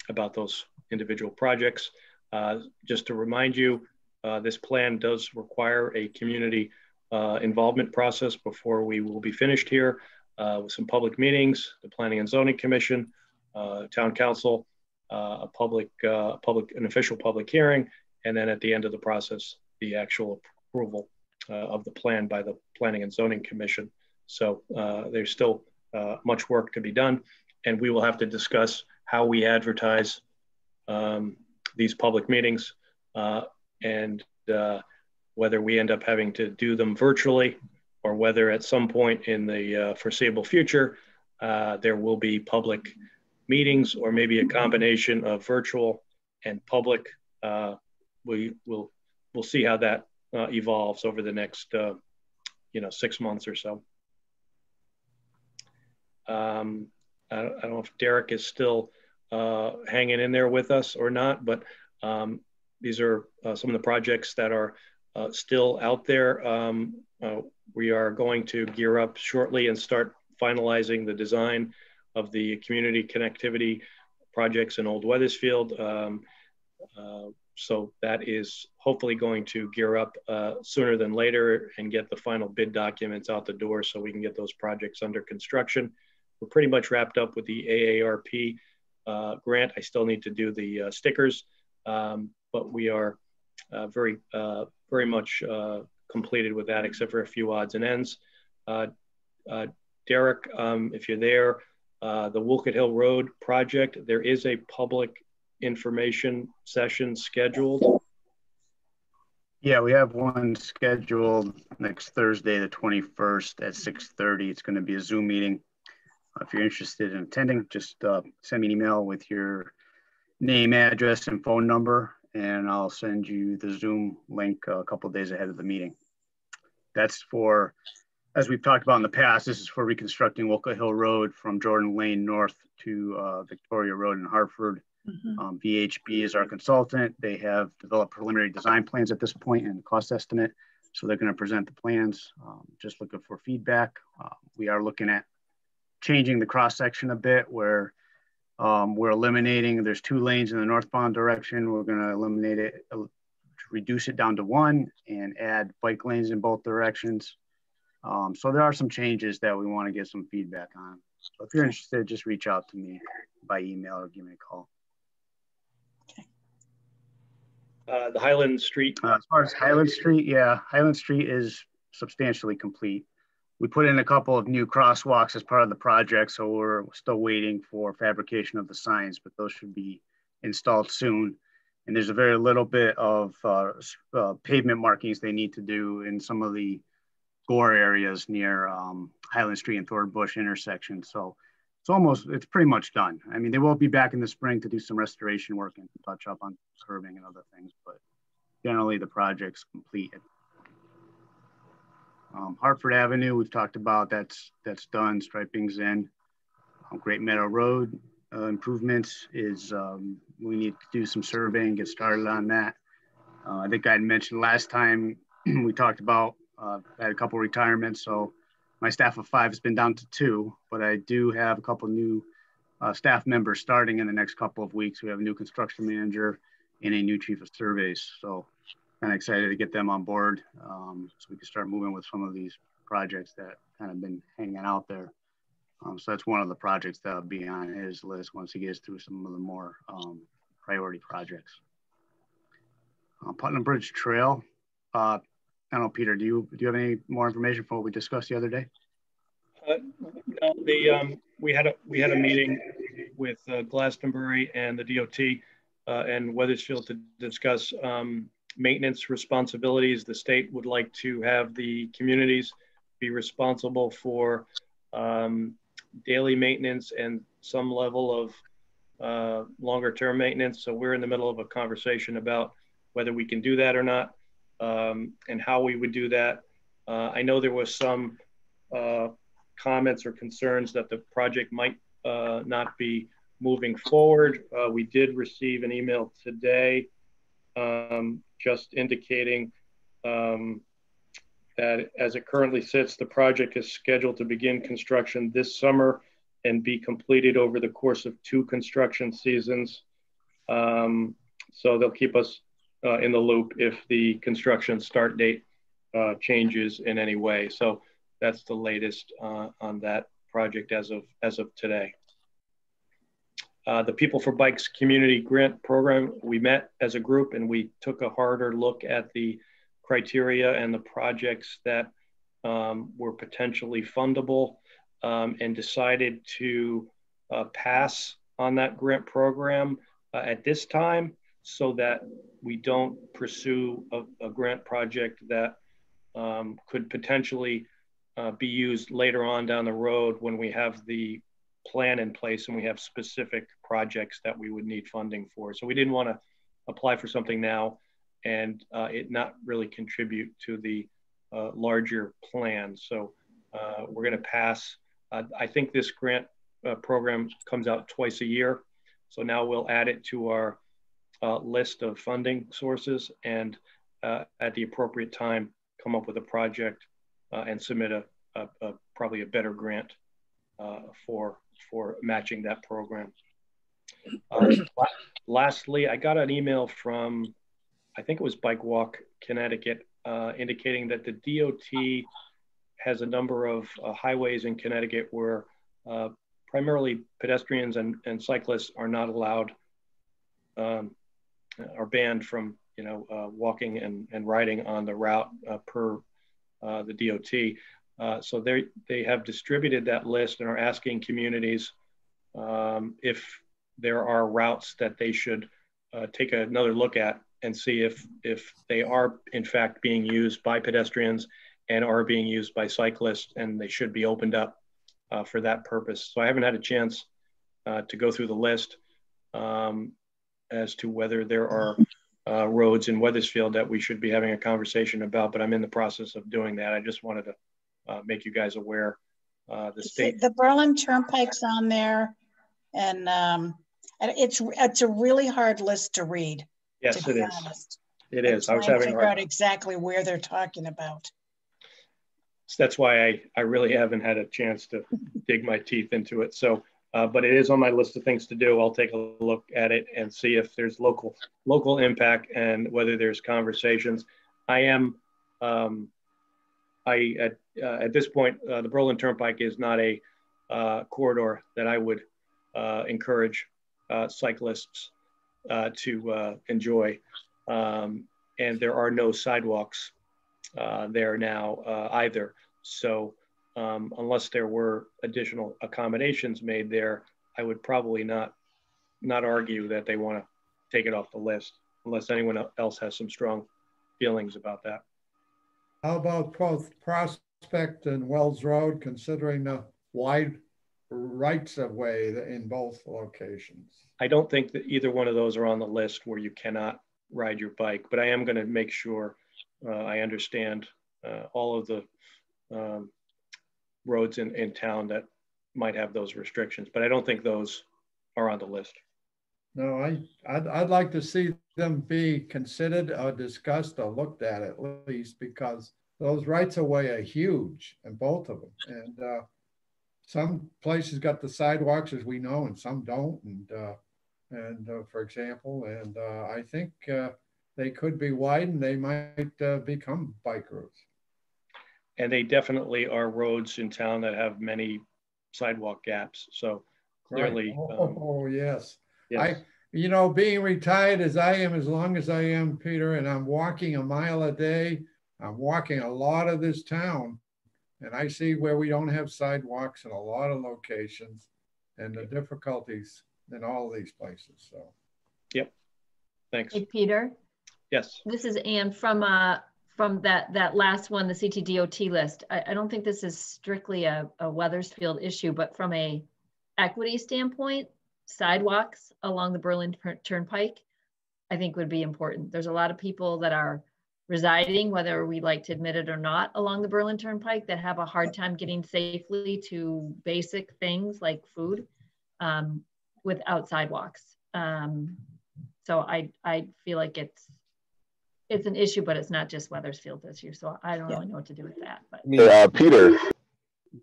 about those individual projects. Uh, just to remind you, uh, this plan does require a community uh, involvement process before we will be finished here uh, with some public meetings, the Planning and Zoning Commission, uh, Town Council, a public, public, an official public hearing, and then at the end of the process, the actual approval of the plan by the Planning and Zoning Commission. So there's still much work to be done, and we will have to discuss how we advertise um, these public meetings uh, and uh, whether we end up having to do them virtually or whether at some point in the uh, foreseeable future there will be public meetings or maybe a combination of virtual and public. We will we'll see how that evolves over the next you know six months or so. Um, I, I, don't know if Derek is still uh, hanging in there with us or not, but um, these are uh, some of the projects that are uh, still out there. Um, we are going to gear up shortly and start finalizing the design of the community connectivity projects in Old Wethersfield. Um, uh, so that is hopefully going to gear up uh, sooner than later and get the final bid documents out the door so we can get those projects under construction. We're pretty much wrapped up with the AARP uh, grant. I still need to do the uh, stickers, um, but we are uh, very, uh, very much completed with that except for a few odds and ends. Derek, um, if you're there, uh, the Wolcott Hill Road project, there is a public information session scheduled. Yeah, we have one scheduled next Thursday, the 21st at 6.30. It's going to be a Zoom meeting. If you're interested in attending, just uh, send me an email with your name, address, and phone number, and I'll send you the Zoom link a couple days ahead of the meeting. That's for as we've talked about in the past, this is for reconstructing Wolcott Hill Road from Jordan Lane north to uh, Victoria Road in Hartford. Mm-hmm. Um, VHB is our consultant. They have developed preliminary design plans at this point and cost estimate. So they're going to present the plans. Um, just looking for feedback. Uh, we are looking at changing the cross section a bit where um, we're eliminating, there's two lanes in the northbound direction. We're going to eliminate it, reduce it down to one and add bike lanes in both directions. Um, so there are some changes that we want to get some feedback on. So if you're interested, just reach out to me by email or give me a call. Uh, the Highland Street. Uh, as far as Highland Street, yeah, Highland Street is substantially complete. We put in a couple of new crosswalks as part of the project, so we're still waiting for fabrication of the signs, but those should be installed soon. And there's a very little bit of uh, uh pavement markings they need to do in some of the gore areas near um, Highland Street and Thornbush Bush intersection. So it's almost, it's pretty much done. I mean, they will be back in the spring to do some restoration work and touch up on curving and other things, but generally the project's complete. Um, Hartford Avenue, we've talked about, that's, that's done, striping's in. Um, Great Meadow Road uh, improvements is, um, we need to do some surveying, get started on that. Uh, I think I had mentioned last time we talked about uh, I had a couple retirements, so my staff of five has been down to two, but I do have a couple new uh, staff members starting in the next couple of weeks. We have a new construction manager and a new chief of surveys. So kind of excited to get them on board um, so we can start moving with some of these projects that kind of been hanging out there. Um, so that's one of the projects that will be on his list once he gets through some of the more um, priority projects. Uh, Putnam Bridge Trail, uh, I don't know, Peter, do you do you have any more information from what we discussed the other day? Uh, no, the um, we had a we had a meeting with uh, Glastonbury and the DOT uh, and Wethersfield to discuss um, maintenance responsibilities. The state would like to have the communities be responsible for um, daily maintenance and some level of uh, longer term maintenance. So we're in the middle of a conversation about whether we can do that or not um, and how we would do that. Uh, I know there was some uh, comments or concerns that the project might uh, not be moving forward. Uh, we did receive an email today um, just indicating um, that as it currently sits, the project is scheduled to begin construction this summer and be completed over the course of two construction seasons. Um, so they'll keep us uh, in the loop if the construction start date uh, changes in any way. So that's the latest uh, on that project as of as of today. Uh, the People for Bikes Community Grant Program, we met as a group and we took a harder look at the criteria and the projects that um, were potentially fundable um, and decided to uh, pass on that grant program uh, at this time so that we don't pursue a, a grant project that um, could potentially uh, be used later on down the road when we have the plan in place and we have specific projects that we would need funding for. So we didn't want to apply for something now and uh, it not really contribute to the uh, larger plan. So uh, we're going to pass. Uh, I think this grant uh, program comes out twice a year. So now we'll add it to our uh, list of funding sources and at the appropriate time come up with a project and submit a, a, a, probably a better grant for for matching that program. Uh, lastly, I got an email from, I think it was Bike Walk Connecticut, uh, indicating that the DOT has a number of uh, highways in Connecticut where uh, primarily pedestrians and, and cyclists are not allowed, um, are banned from, you know, uh, walking and, and riding on the route uh, per the DOT. Uh, so they they have distributed that list and are asking communities um, if there are routes that they should uh, take another look at and see if if they are in fact being used by pedestrians and are being used by cyclists and they should be opened up uh, for that purpose. So I haven't had a chance uh, to go through the list um, as to whether there are uh, roads in Wethersfield that we should be having a conversation about, but I'm in the process of doing that. I just wanted to make you guys aware. Uh, the state. The Berlin Turnpike's on there, and um, it's it's a really hard list to read. Yes, to it is. Honest. It is. I was having figure out exactly where they're talking about. So that's why I, I really haven't had a chance to dig my teeth into it. So, uh, but it is on my list of things to do. I'll take a look at it and see if there's local local impact and whether there's conversations. I am um, I at, uh, at this point, uh, the Berlin Turnpike is not a uh, corridor that I would uh, encourage uh, cyclists to enjoy. Um, and there are no sidewalks there now either. So um, unless there were additional accommodations made there, I would probably not not argue that they want to take it off the list unless anyone else has some strong feelings about that. How about both Prospect and Wells Road, considering the wide rights of way in both locations? I don't think that either one of those are on the list where you cannot ride your bike, but I am going to make sure uh, I understand uh, all of the um, roads in, in town that might have those restrictions, but I don't think those are on the list. No, I, I'd, I'd like to see them be considered or discussed or looked at at least because those rights of way are huge and both of them. And uh, some places got the sidewalks as we know and some don't. And, uh, and uh, for example, and uh, I think uh, they could be widened. They might uh, become bike routes. And they definitely are roads in town that have many sidewalk gaps. So clearly. Right. Oh, um, oh, yes. Yes. I, you know, being retired as I am, as long as I am, Peter, and I'm walking a mile a day, I'm walking a lot of this town, and I see where we don't have sidewalks in a lot of locations and the difficulties in all these places. So, yep. Thanks. Hey, Peter. Yes. This is Anne from uh from that that last one, the CTDOT list. I, I don't think this is strictly a, a Wethersfield issue, but from a equity standpoint, sidewalks along the Berlin Turnpike, I think would be important. There's a lot of people that are residing, whether we like to admit it or not, along the Berlin Turnpike that have a hard time getting safely to basic things like food um, without sidewalks. Um, so I, I feel like it's it's an issue, but it's not just Wethersfield this year. So I don't yeah. really know what to do with that. But uh, Peter,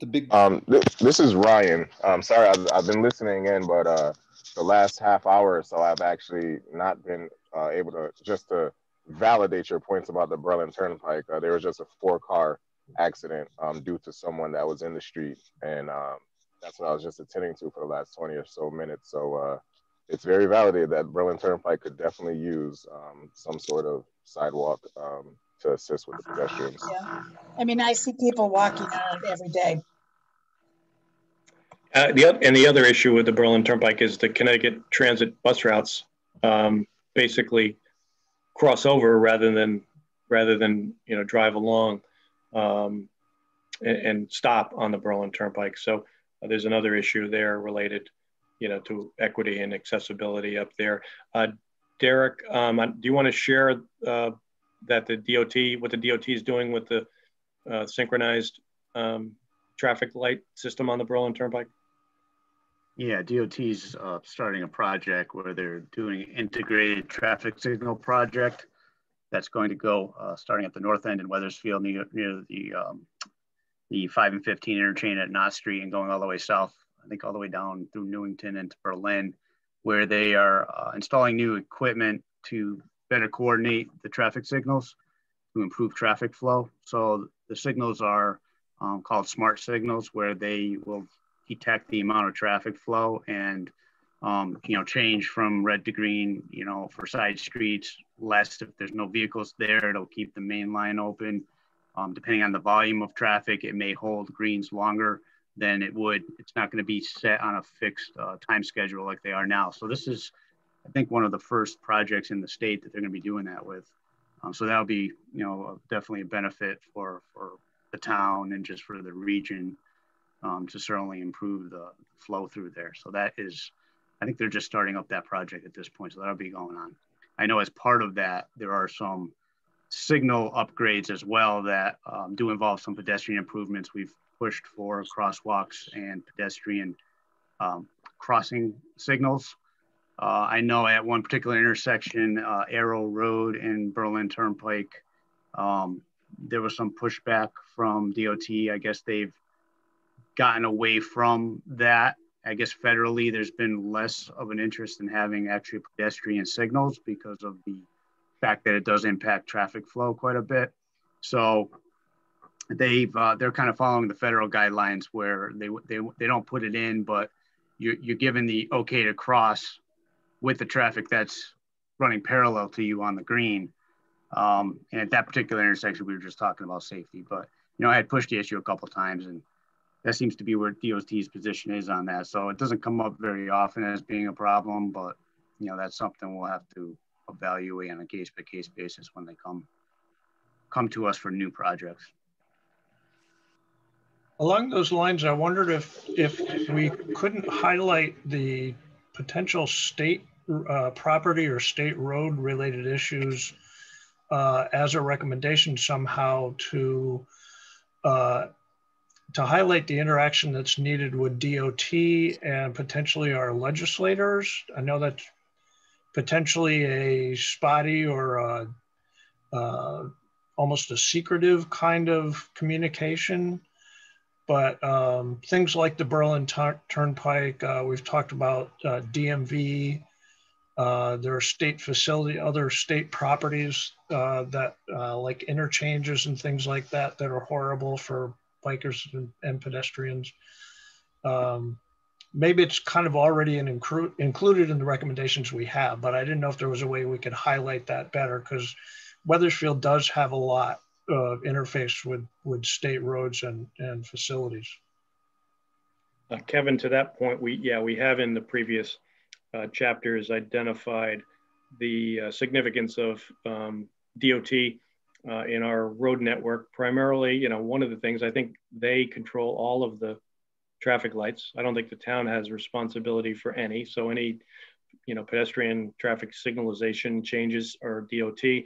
the big um th- this is ryan. Um sorry I've, I've been listening in but uh the last half hour or so i've actually not been uh, able to just to validate your points about the berlin turnpike uh, there was just a four car accident um due to someone that was in the street and um that's what i was just attending to for the last 20 or so minutes. So uh it's very validated that berlin turnpike could definitely use um some sort of sidewalk um to assist with the pedestrians. Yeah. I mean, I see people walking on it every day. Uh, the, and the other issue with the Berlin Turnpike is the Connecticut transit bus routes um, basically cross over rather than rather than you know drive along um, and, and, stop on the Berlin Turnpike. So uh, there's another issue there related, you know, to equity and accessibility up there. Uh, Derek, um, do you want to share uh, that the DOT, what the DOT is doing with the uh, synchronized um, traffic light system on the Berlin Turnpike? Yeah, DOT's uh, starting a project where they're doing integrated traffic signal project that's going to go uh, starting at the north end in Wethersfield near, near the um, the 5 and 15 interchange at Knott Street and going all the way south, I think all the way down through Newington into Berlin, where they are uh, installing new equipment to better coordinate the traffic signals to improve traffic flow. So the signals are um, called smart signals, where they will detect the amount of traffic flow and um, you know change from red to green. You know, for side streets, less if there's no vehicles there. It'll keep the main line open. Um, depending on the volume of traffic, it may hold greens longer than it would. It's not going to be set on a fixed uh, time schedule like they are now. So this is, I think, one of the first projects in the state that they're going to be doing that with. Um, so that'll be, you know, definitely a benefit for for the town and just for the region um, to certainly improve the flow through there. So that is, I think they're just starting up that project at this point. So that'll be going on. I know as part of that, there are some signal upgrades as well that um, do involve some pedestrian improvements. We've pushed for crosswalks and pedestrian um, crossing signals. Uh, I know at one particular intersection, uh, Arrow Road and Berlin Turnpike, um, there was some pushback from DOT. I guess they've gotten away from that. I guess federally, there's been less of an interest in having actually pedestrian signals because of the fact that it does impact traffic flow quite a bit. So they've uh, they're kind of following the federal guidelines where they they, they don't put it in, but you're, you're given the okay to cross with the traffic that's running parallel to you on the green. Um, and at that particular intersection, we were just talking about safety, but you know, I had pushed the issue a couple times and that seems to be where DOT's position is on that. So it doesn't come up very often as being a problem, but you know, that's something we'll have to evaluate on a case by case basis when they come come to us for new projects. Along those lines, I wondered if if we couldn't highlight the potential state uh, property or state road related issues uh, as a recommendation somehow to uh, to highlight the interaction that's needed with DOT and potentially our legislators. I know that's potentially a spotty or a, uh, almost a secretive kind of communication. But um, things like the Berlin Turnpike, uh, we've talked about uh, DMV, uh, there are state facility, other state properties uh, that uh, like interchanges and things like that that are horrible for bikers and, and pedestrians. Um, maybe it's kind of already an incru- included in the recommendations we have, but I didn't know if there was a way we could highlight that better because Wethersfield does have a lot of interface with, with state roads and, and facilities. Uh, Kevin, to that point, we yeah we have in the previous uh, chapters identified the uh, significance of um, DOT uh, in our road network. Primarily, you know, one of the things I think they control all of the traffic lights. I don't think the town has responsibility for any. So any, you know, pedestrian traffic signalization changes are DOT.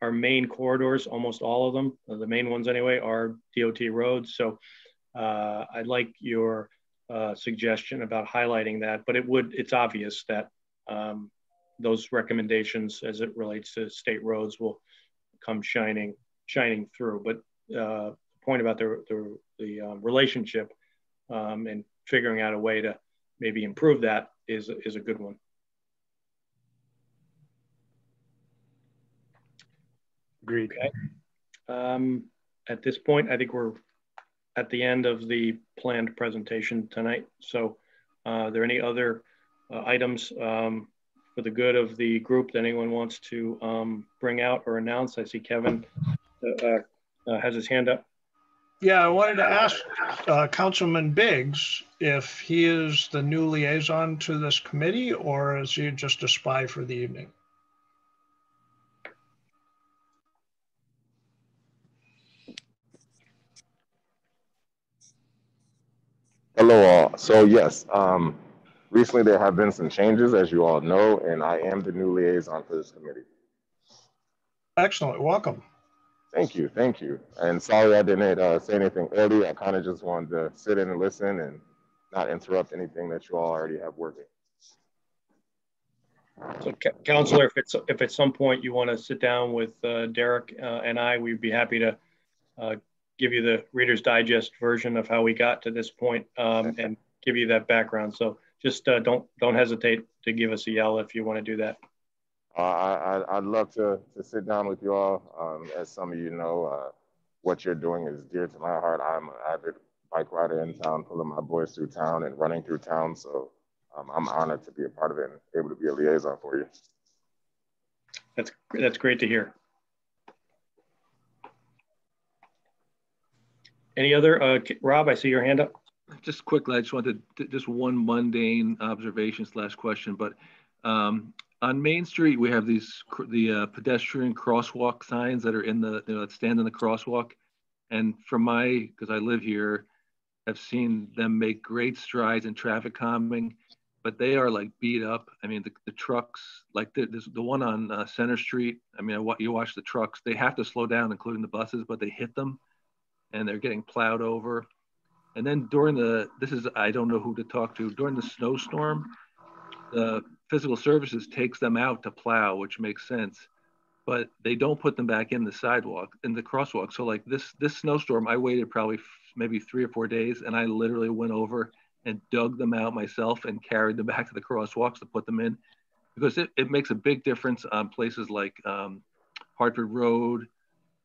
Our main corridors, almost all of them, the main ones anyway, are DOT roads. So uh, I'd like your uh, suggestion about highlighting that, but it would, it's obvious that um, those recommendations as it relates to state roads will come shining shining through. But uh, the point about the the, the um, relationship um, and figuring out a way to maybe improve that is is a good one. Agreed. Okay. Um, at this point, I think we're at the end of the planned presentation tonight. So, uh, are there any other uh, items um, for the good of the group that anyone wants to um, bring out or announce. I see Kevin uh, uh, has his hand up. Yeah, I wanted to ask uh, Councilman Biggs if he is the new liaison to this committee or is he just a spy for the evening? Hello all. So yes, um, recently there have been some changes, as you all know, and I am the new liaison for this committee. Excellent. Welcome. Thank you. Thank you. And sorry I didn't uh, say anything earlier. I kind of just wanted to sit in and listen and not interrupt anything that you all already have working. So, Councilor, if it's if at some point you want to sit down with uh, Derek uh, and I, we'd be happy to uh, give you the Reader's Digest version of how we got to this point, um, and give you that background. So just uh, don't don't hesitate to give us a yell if you want to do that. Uh, I, would love to, to sit down with you all. Um, as some of you know, uh, what you're doing is dear to my heart. I'm an avid bike rider in town, pulling my boys through town and running through town. So um, I'm honored to be a part of it and able to be a liaison for you. That's that's great to hear. Any other, uh, Rob? I see your hand up. Just quickly, I just wanted to, just one mundane observation slash question, but um, on Main Street we have these the uh, pedestrian crosswalk signs that are in the you know that stand in the crosswalk, and from my because I live here, I've seen them make great strides in traffic calming but they are like beat up. I mean, the, the trucks, like the, the one on uh, Center Street. I mean, I, you watch the trucks; they have to slow down, including the buses, but they hit them, and they're getting plowed over. And then during the, this is I don't know who to talk to during the snowstorm. The physical services takes them out to plow, which makes sense, but they don't put them back in the sidewalk in the crosswalk. So like this this snowstorm, I waited probably maybe three or four days, and I literally went over and dug them out myself and carried them back to the crosswalks to put them in because it, it makes a big difference on places like um, Hartford Road,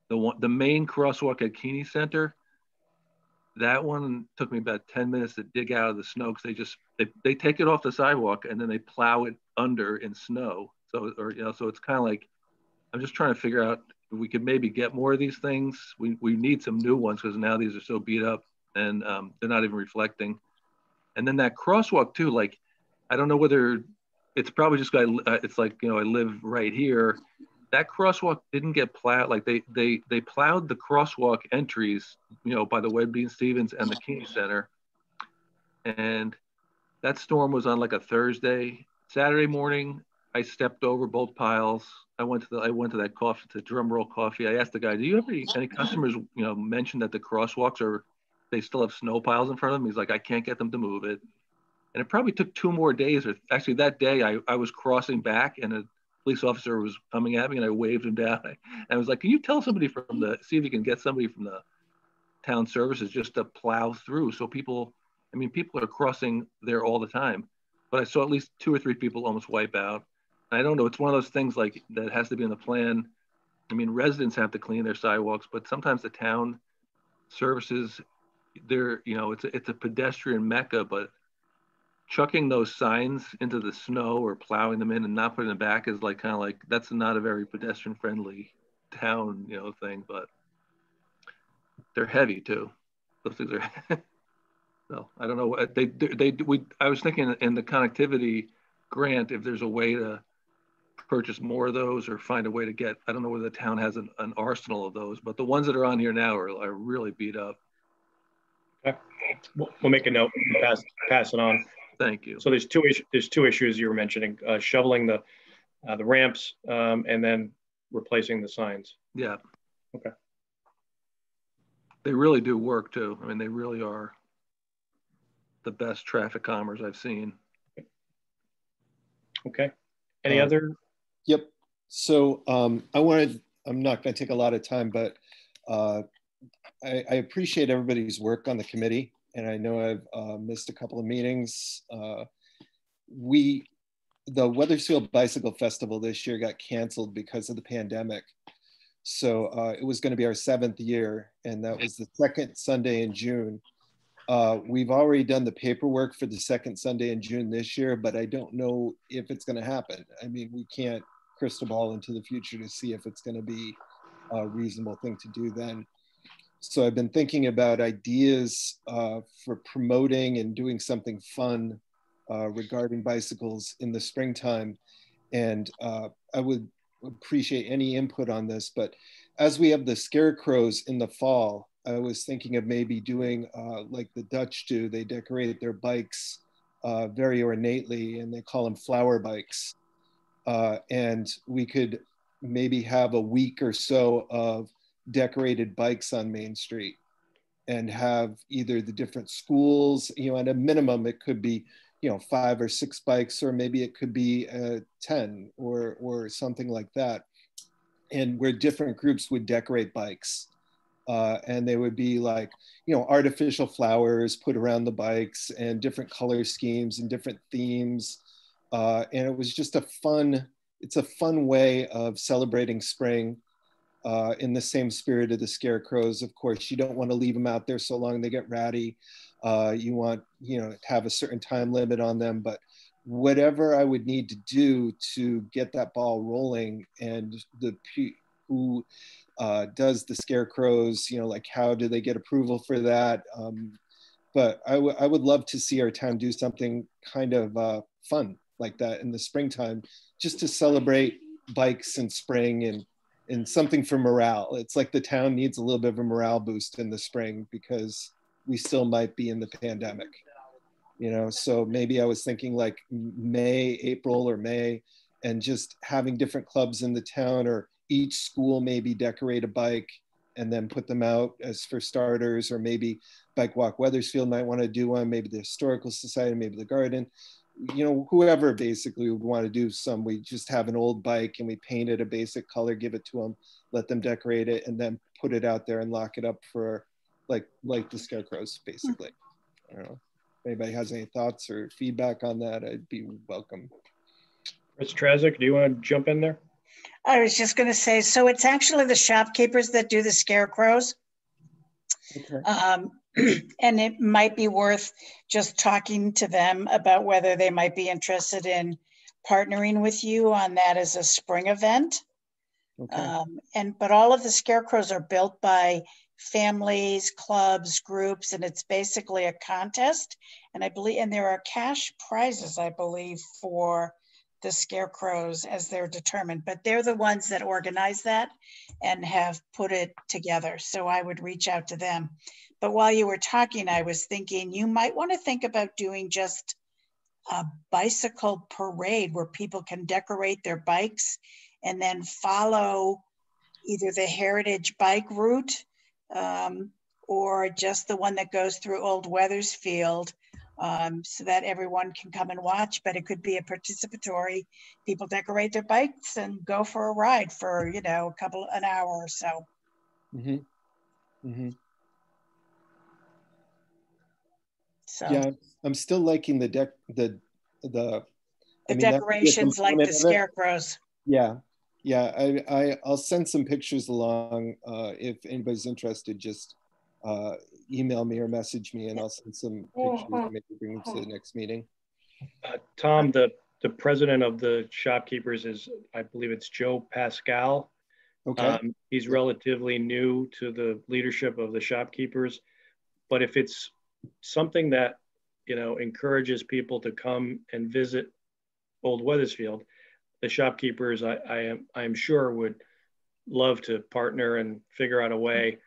the one, the main crosswalk at Keeney Center. That one took me about 10 minutes to dig out of the snow because they just, they, they take it off the sidewalk and then they plow it under in snow. So, or, you know, so it's kind of like, I'm just trying to figure out if we could maybe get more of these things. We, we need some new ones because now these are so beat up and um, they're not even reflecting. And then that crosswalk too, like, I don't know whether it's probably just I, uh, it's like, you know, I live right here. That crosswalk didn't get plowed. Like they, they, they plowed the crosswalk entries, you know, by the Webb-Deane-Stevens and the King Center. And that storm was on like a Thursday, Saturday morning. I stepped over both piles. I went to the I went to that coffee to drumroll coffee. I asked the guy, "Do you have any, any customers you know mention that the crosswalks are they still have snow piles in front of them. He's like, I can't get them to move it. And it probably took two more days. Or actually, that day I, I was crossing back and a police officer was coming at me and I waved him down. And I was like, Can you tell somebody from the, see if you can get somebody from the town services just to plow through? So people, I mean, people are crossing there all the time. But I saw at least two or three people almost wipe out. And I don't know, it's one of those things like that has to be in the plan. I mean, residents have to clean their sidewalks, but sometimes the town services they're you know it's a, it's a pedestrian mecca but chucking those signs into the snow or plowing them in and not putting them back is like kind of like that's not a very pedestrian friendly town you know thing but they're heavy too those things are so i don't know what they they we i was thinking in the connectivity grant if there's a way to purchase more of those or find a way to get i don't know whether the town has an, an arsenal of those but the ones that are on here now are, are really beat up Okay. We'll, we'll make a note pass, pass it on. Thank you. So there's two issues. There's two issues you were mentioning: uh, shoveling the uh, the ramps um, and then replacing the signs. Yeah. Okay. They really do work too. I mean, they really are the best traffic calmers I've seen. Okay. Any um, other? Yep. So um, I wanted. I'm not going to take a lot of time, but uh, I, I, appreciate everybody's work on the committee, and I know I've uh, missed a couple of meetings. Uh, we, the Wethersfield Bicycle Festival this year got canceled because of the pandemic. So uh, it was going to be our seventh year, and that was the second Sunday in June. Uh, we've already done the paperwork for the second Sunday in June this year, but I don't know if it's going to happen. I mean, we can't crystal ball into the future to see if it's going to be a reasonable thing to do then. So I've been thinking about ideas uh, for promoting and doing something fun uh, regarding bicycles in the springtime. And uh, I would appreciate any input on this. But as we have the scarecrows in the fall, I was thinking of maybe doing uh, like the Dutch do. They decorate their bikes uh, very ornately and they call them flower bikes. Uh, and we could maybe have a week or so of decorated bikes on Main Street and have either the different schools, you know, at a minimum, it could be, you know, five or six bikes, or maybe it could be uh, 10 or, or something like that. And where different groups would decorate bikes. Uh, and they would be like, you know, artificial flowers put around the bikes and different color schemes and different themes. Uh, and it was just a fun, it's a fun way of celebrating spring uh, in the same spirit of the scarecrows. Of course, you don't want to leave them out there so long they get ratty. Uh, you want, you know, have a certain time limit on them, but whatever I would need to do to get that ball rolling and the who uh, does the scarecrows, you know, like how do they get approval for that? Um, but I, I would love to see our town do something kind of uh, fun like that in the springtime, just to celebrate bikes and spring and and something for morale. It's like the town needs a little bit of a morale boost in the spring because we still might be in the pandemic. You know, so maybe I was thinking like May, April, or May, and just having different clubs in the town or each school maybe decorate a bike and then put them out as for starters, or maybe Bike Walk Wethersfield might want to do one, maybe the Historical Society, maybe the Garden you know, whoever basically would want to do some, we just have an old bike and we paint it a basic color, give it to them, let them decorate it, and then put it out there and lock it up for like like the scarecrows, basically. I don't know. If anybody has any thoughts or feedback on that, I'd be welcome. Ms. Trazik, do you want to jump in there? I was just going to say, so it's actually the shopkeepers that do the scarecrows. Okay. Um, and it might be worth just talking to them about whether they might be interested in partnering with you on that as a spring event. Okay. Um, and but all of the scarecrows are built by families, clubs, groups, and it's basically a contest. And I believe, and there are cash prizes, I believe, for the scarecrows as they're determined. But they're the ones that organize that and have put it together. So I would reach out to them. But while you were talking, I was thinking you might want to think about doing just a bicycle parade where people can decorate their bikes and then follow either the heritage bike route um, or just the one that goes through Old Wethersfield um, so that everyone can come and watch. But it could be a participatory, people decorate their bikes and go for a ride for, you know, a couple, an hour or so. Mm-hmm. Mm-hmm. So yeah, I'm still liking the deck the the the I mean, decorations like the scarecrows. Yeah, yeah. I, I I'll send some pictures along uh, if anybody's interested. Just uh, email me or message me, and I'll send some pictures. Maybe bring them to the next meeting. Uh, Tom, the the president of the shopkeepers is, I believe it's Joe Pascal. Okay. Um, he's relatively new to the leadership of the shopkeepers, but if it's something that you know encourages people to come and visit Old Wethersfield. The shopkeepers, I, I am I am sure would love to partner and figure out a way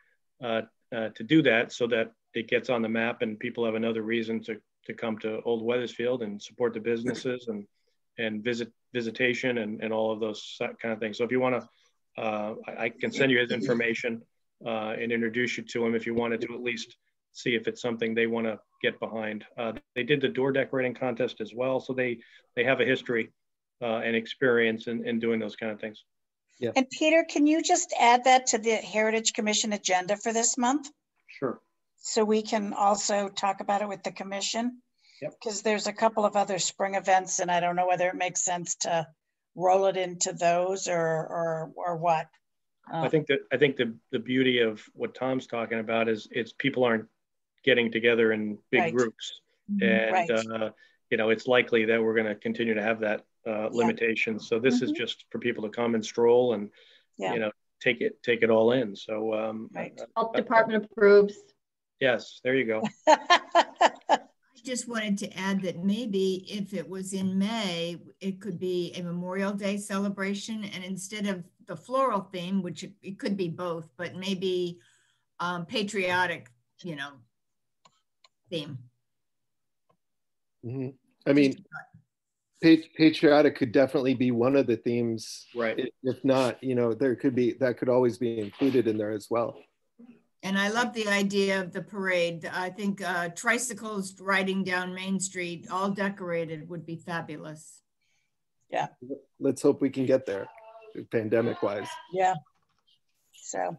uh, uh, to do that so that it gets on the map and people have another reason to to come to Old Wethersfield and support the businesses and and visit visitation and, and all of those kind of things. So if you want to, uh, I, I, can send you his information uh, and introduce you to him if you wanted to at least see if it's something they want to get behind. Uh, they did the door decorating contest as well, so they they have a history uh, and experience in, in doing those kind of things. And Peter, can you just add that to the Heritage Commission agenda for this month? Sure. So we can also talk about it with the commission. Because yep. there's a couple of other spring events, and I don't know whether it makes sense to roll it into those or or or what. Um, I think that I think the the beauty of what Tom's talking about is it's people aren't getting together in big right. groups. Mm-hmm. And, right. uh, you know, it's likely that we're going to continue to have that uh, limitation. Yeah. So this mm-hmm. is just for people to come and stroll and, yeah. you know, take it, take it all in. So, um, right. Health department approves. Yes, there you go. I just wanted to add that maybe if it was in May, it could be a Memorial Day celebration. And instead of the floral theme, which it, it could be both, but maybe um, patriotic, you know, theme. Mhm. I mean, pat- patriotic could definitely be one of the themes. Right. If not, you know, there could be, that could always be included in there as well. And I love the idea of the parade. I think uh, tricycles riding down Main Street, all decorated, would be fabulous. Yeah. Let's hope we can get there, pandemic wise. Yeah. So,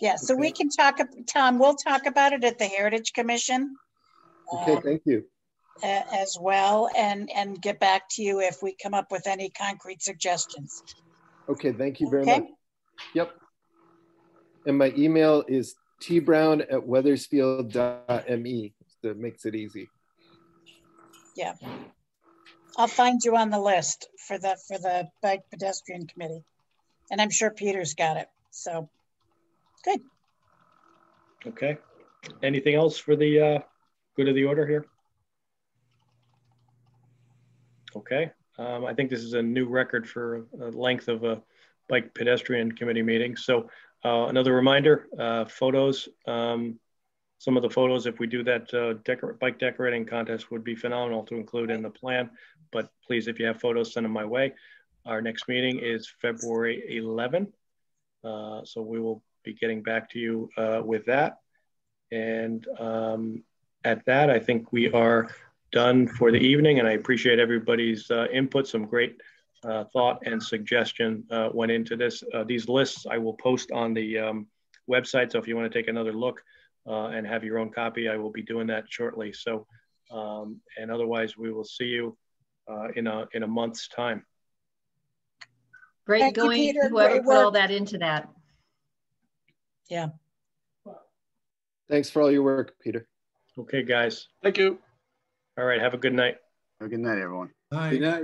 yeah, so we can talk, Tom, we'll talk about it at the Heritage Commission Okay, uh, thank you. A- as well and, and get back to you if we come up with any concrete suggestions. Okay, thank you very Okay. much. Yep. And my email is tbrown at weathersfield.me. That makes it easy. Yeah. I'll find you on the list for the, for the bike pedestrian committee. And I'm sure Peter's got it. So, good. Okay. Anything else for the uh, good of the order here? Okay. Um, I think this is a new record for length of a bike pedestrian committee meeting. So uh, another reminder, uh, photos. Um, some of the photos, if we do that uh, decor bike decorating contest, would be phenomenal to include in the plan. But please, if you have photos, send them my way. Our next meeting is February 11. Uh, so we will be getting back to you uh, with that. And um, at that, I think we are done for the evening. And I appreciate everybody's uh, input. Some great uh, thought and suggestion uh, went into this. Uh, these lists I will post on the um, website. So if you want to take another look uh, and have your own copy, I will be doing that shortly. So, um, and otherwise, we will see you uh, in a in a month's time. Great Thank you, going, Peter. whoever Great put all that into that. Yeah. Thanks for all your work, Peter. Okay, guys. Thank you. All right. Have a good night. Have a good night, everyone. Hi. Good night.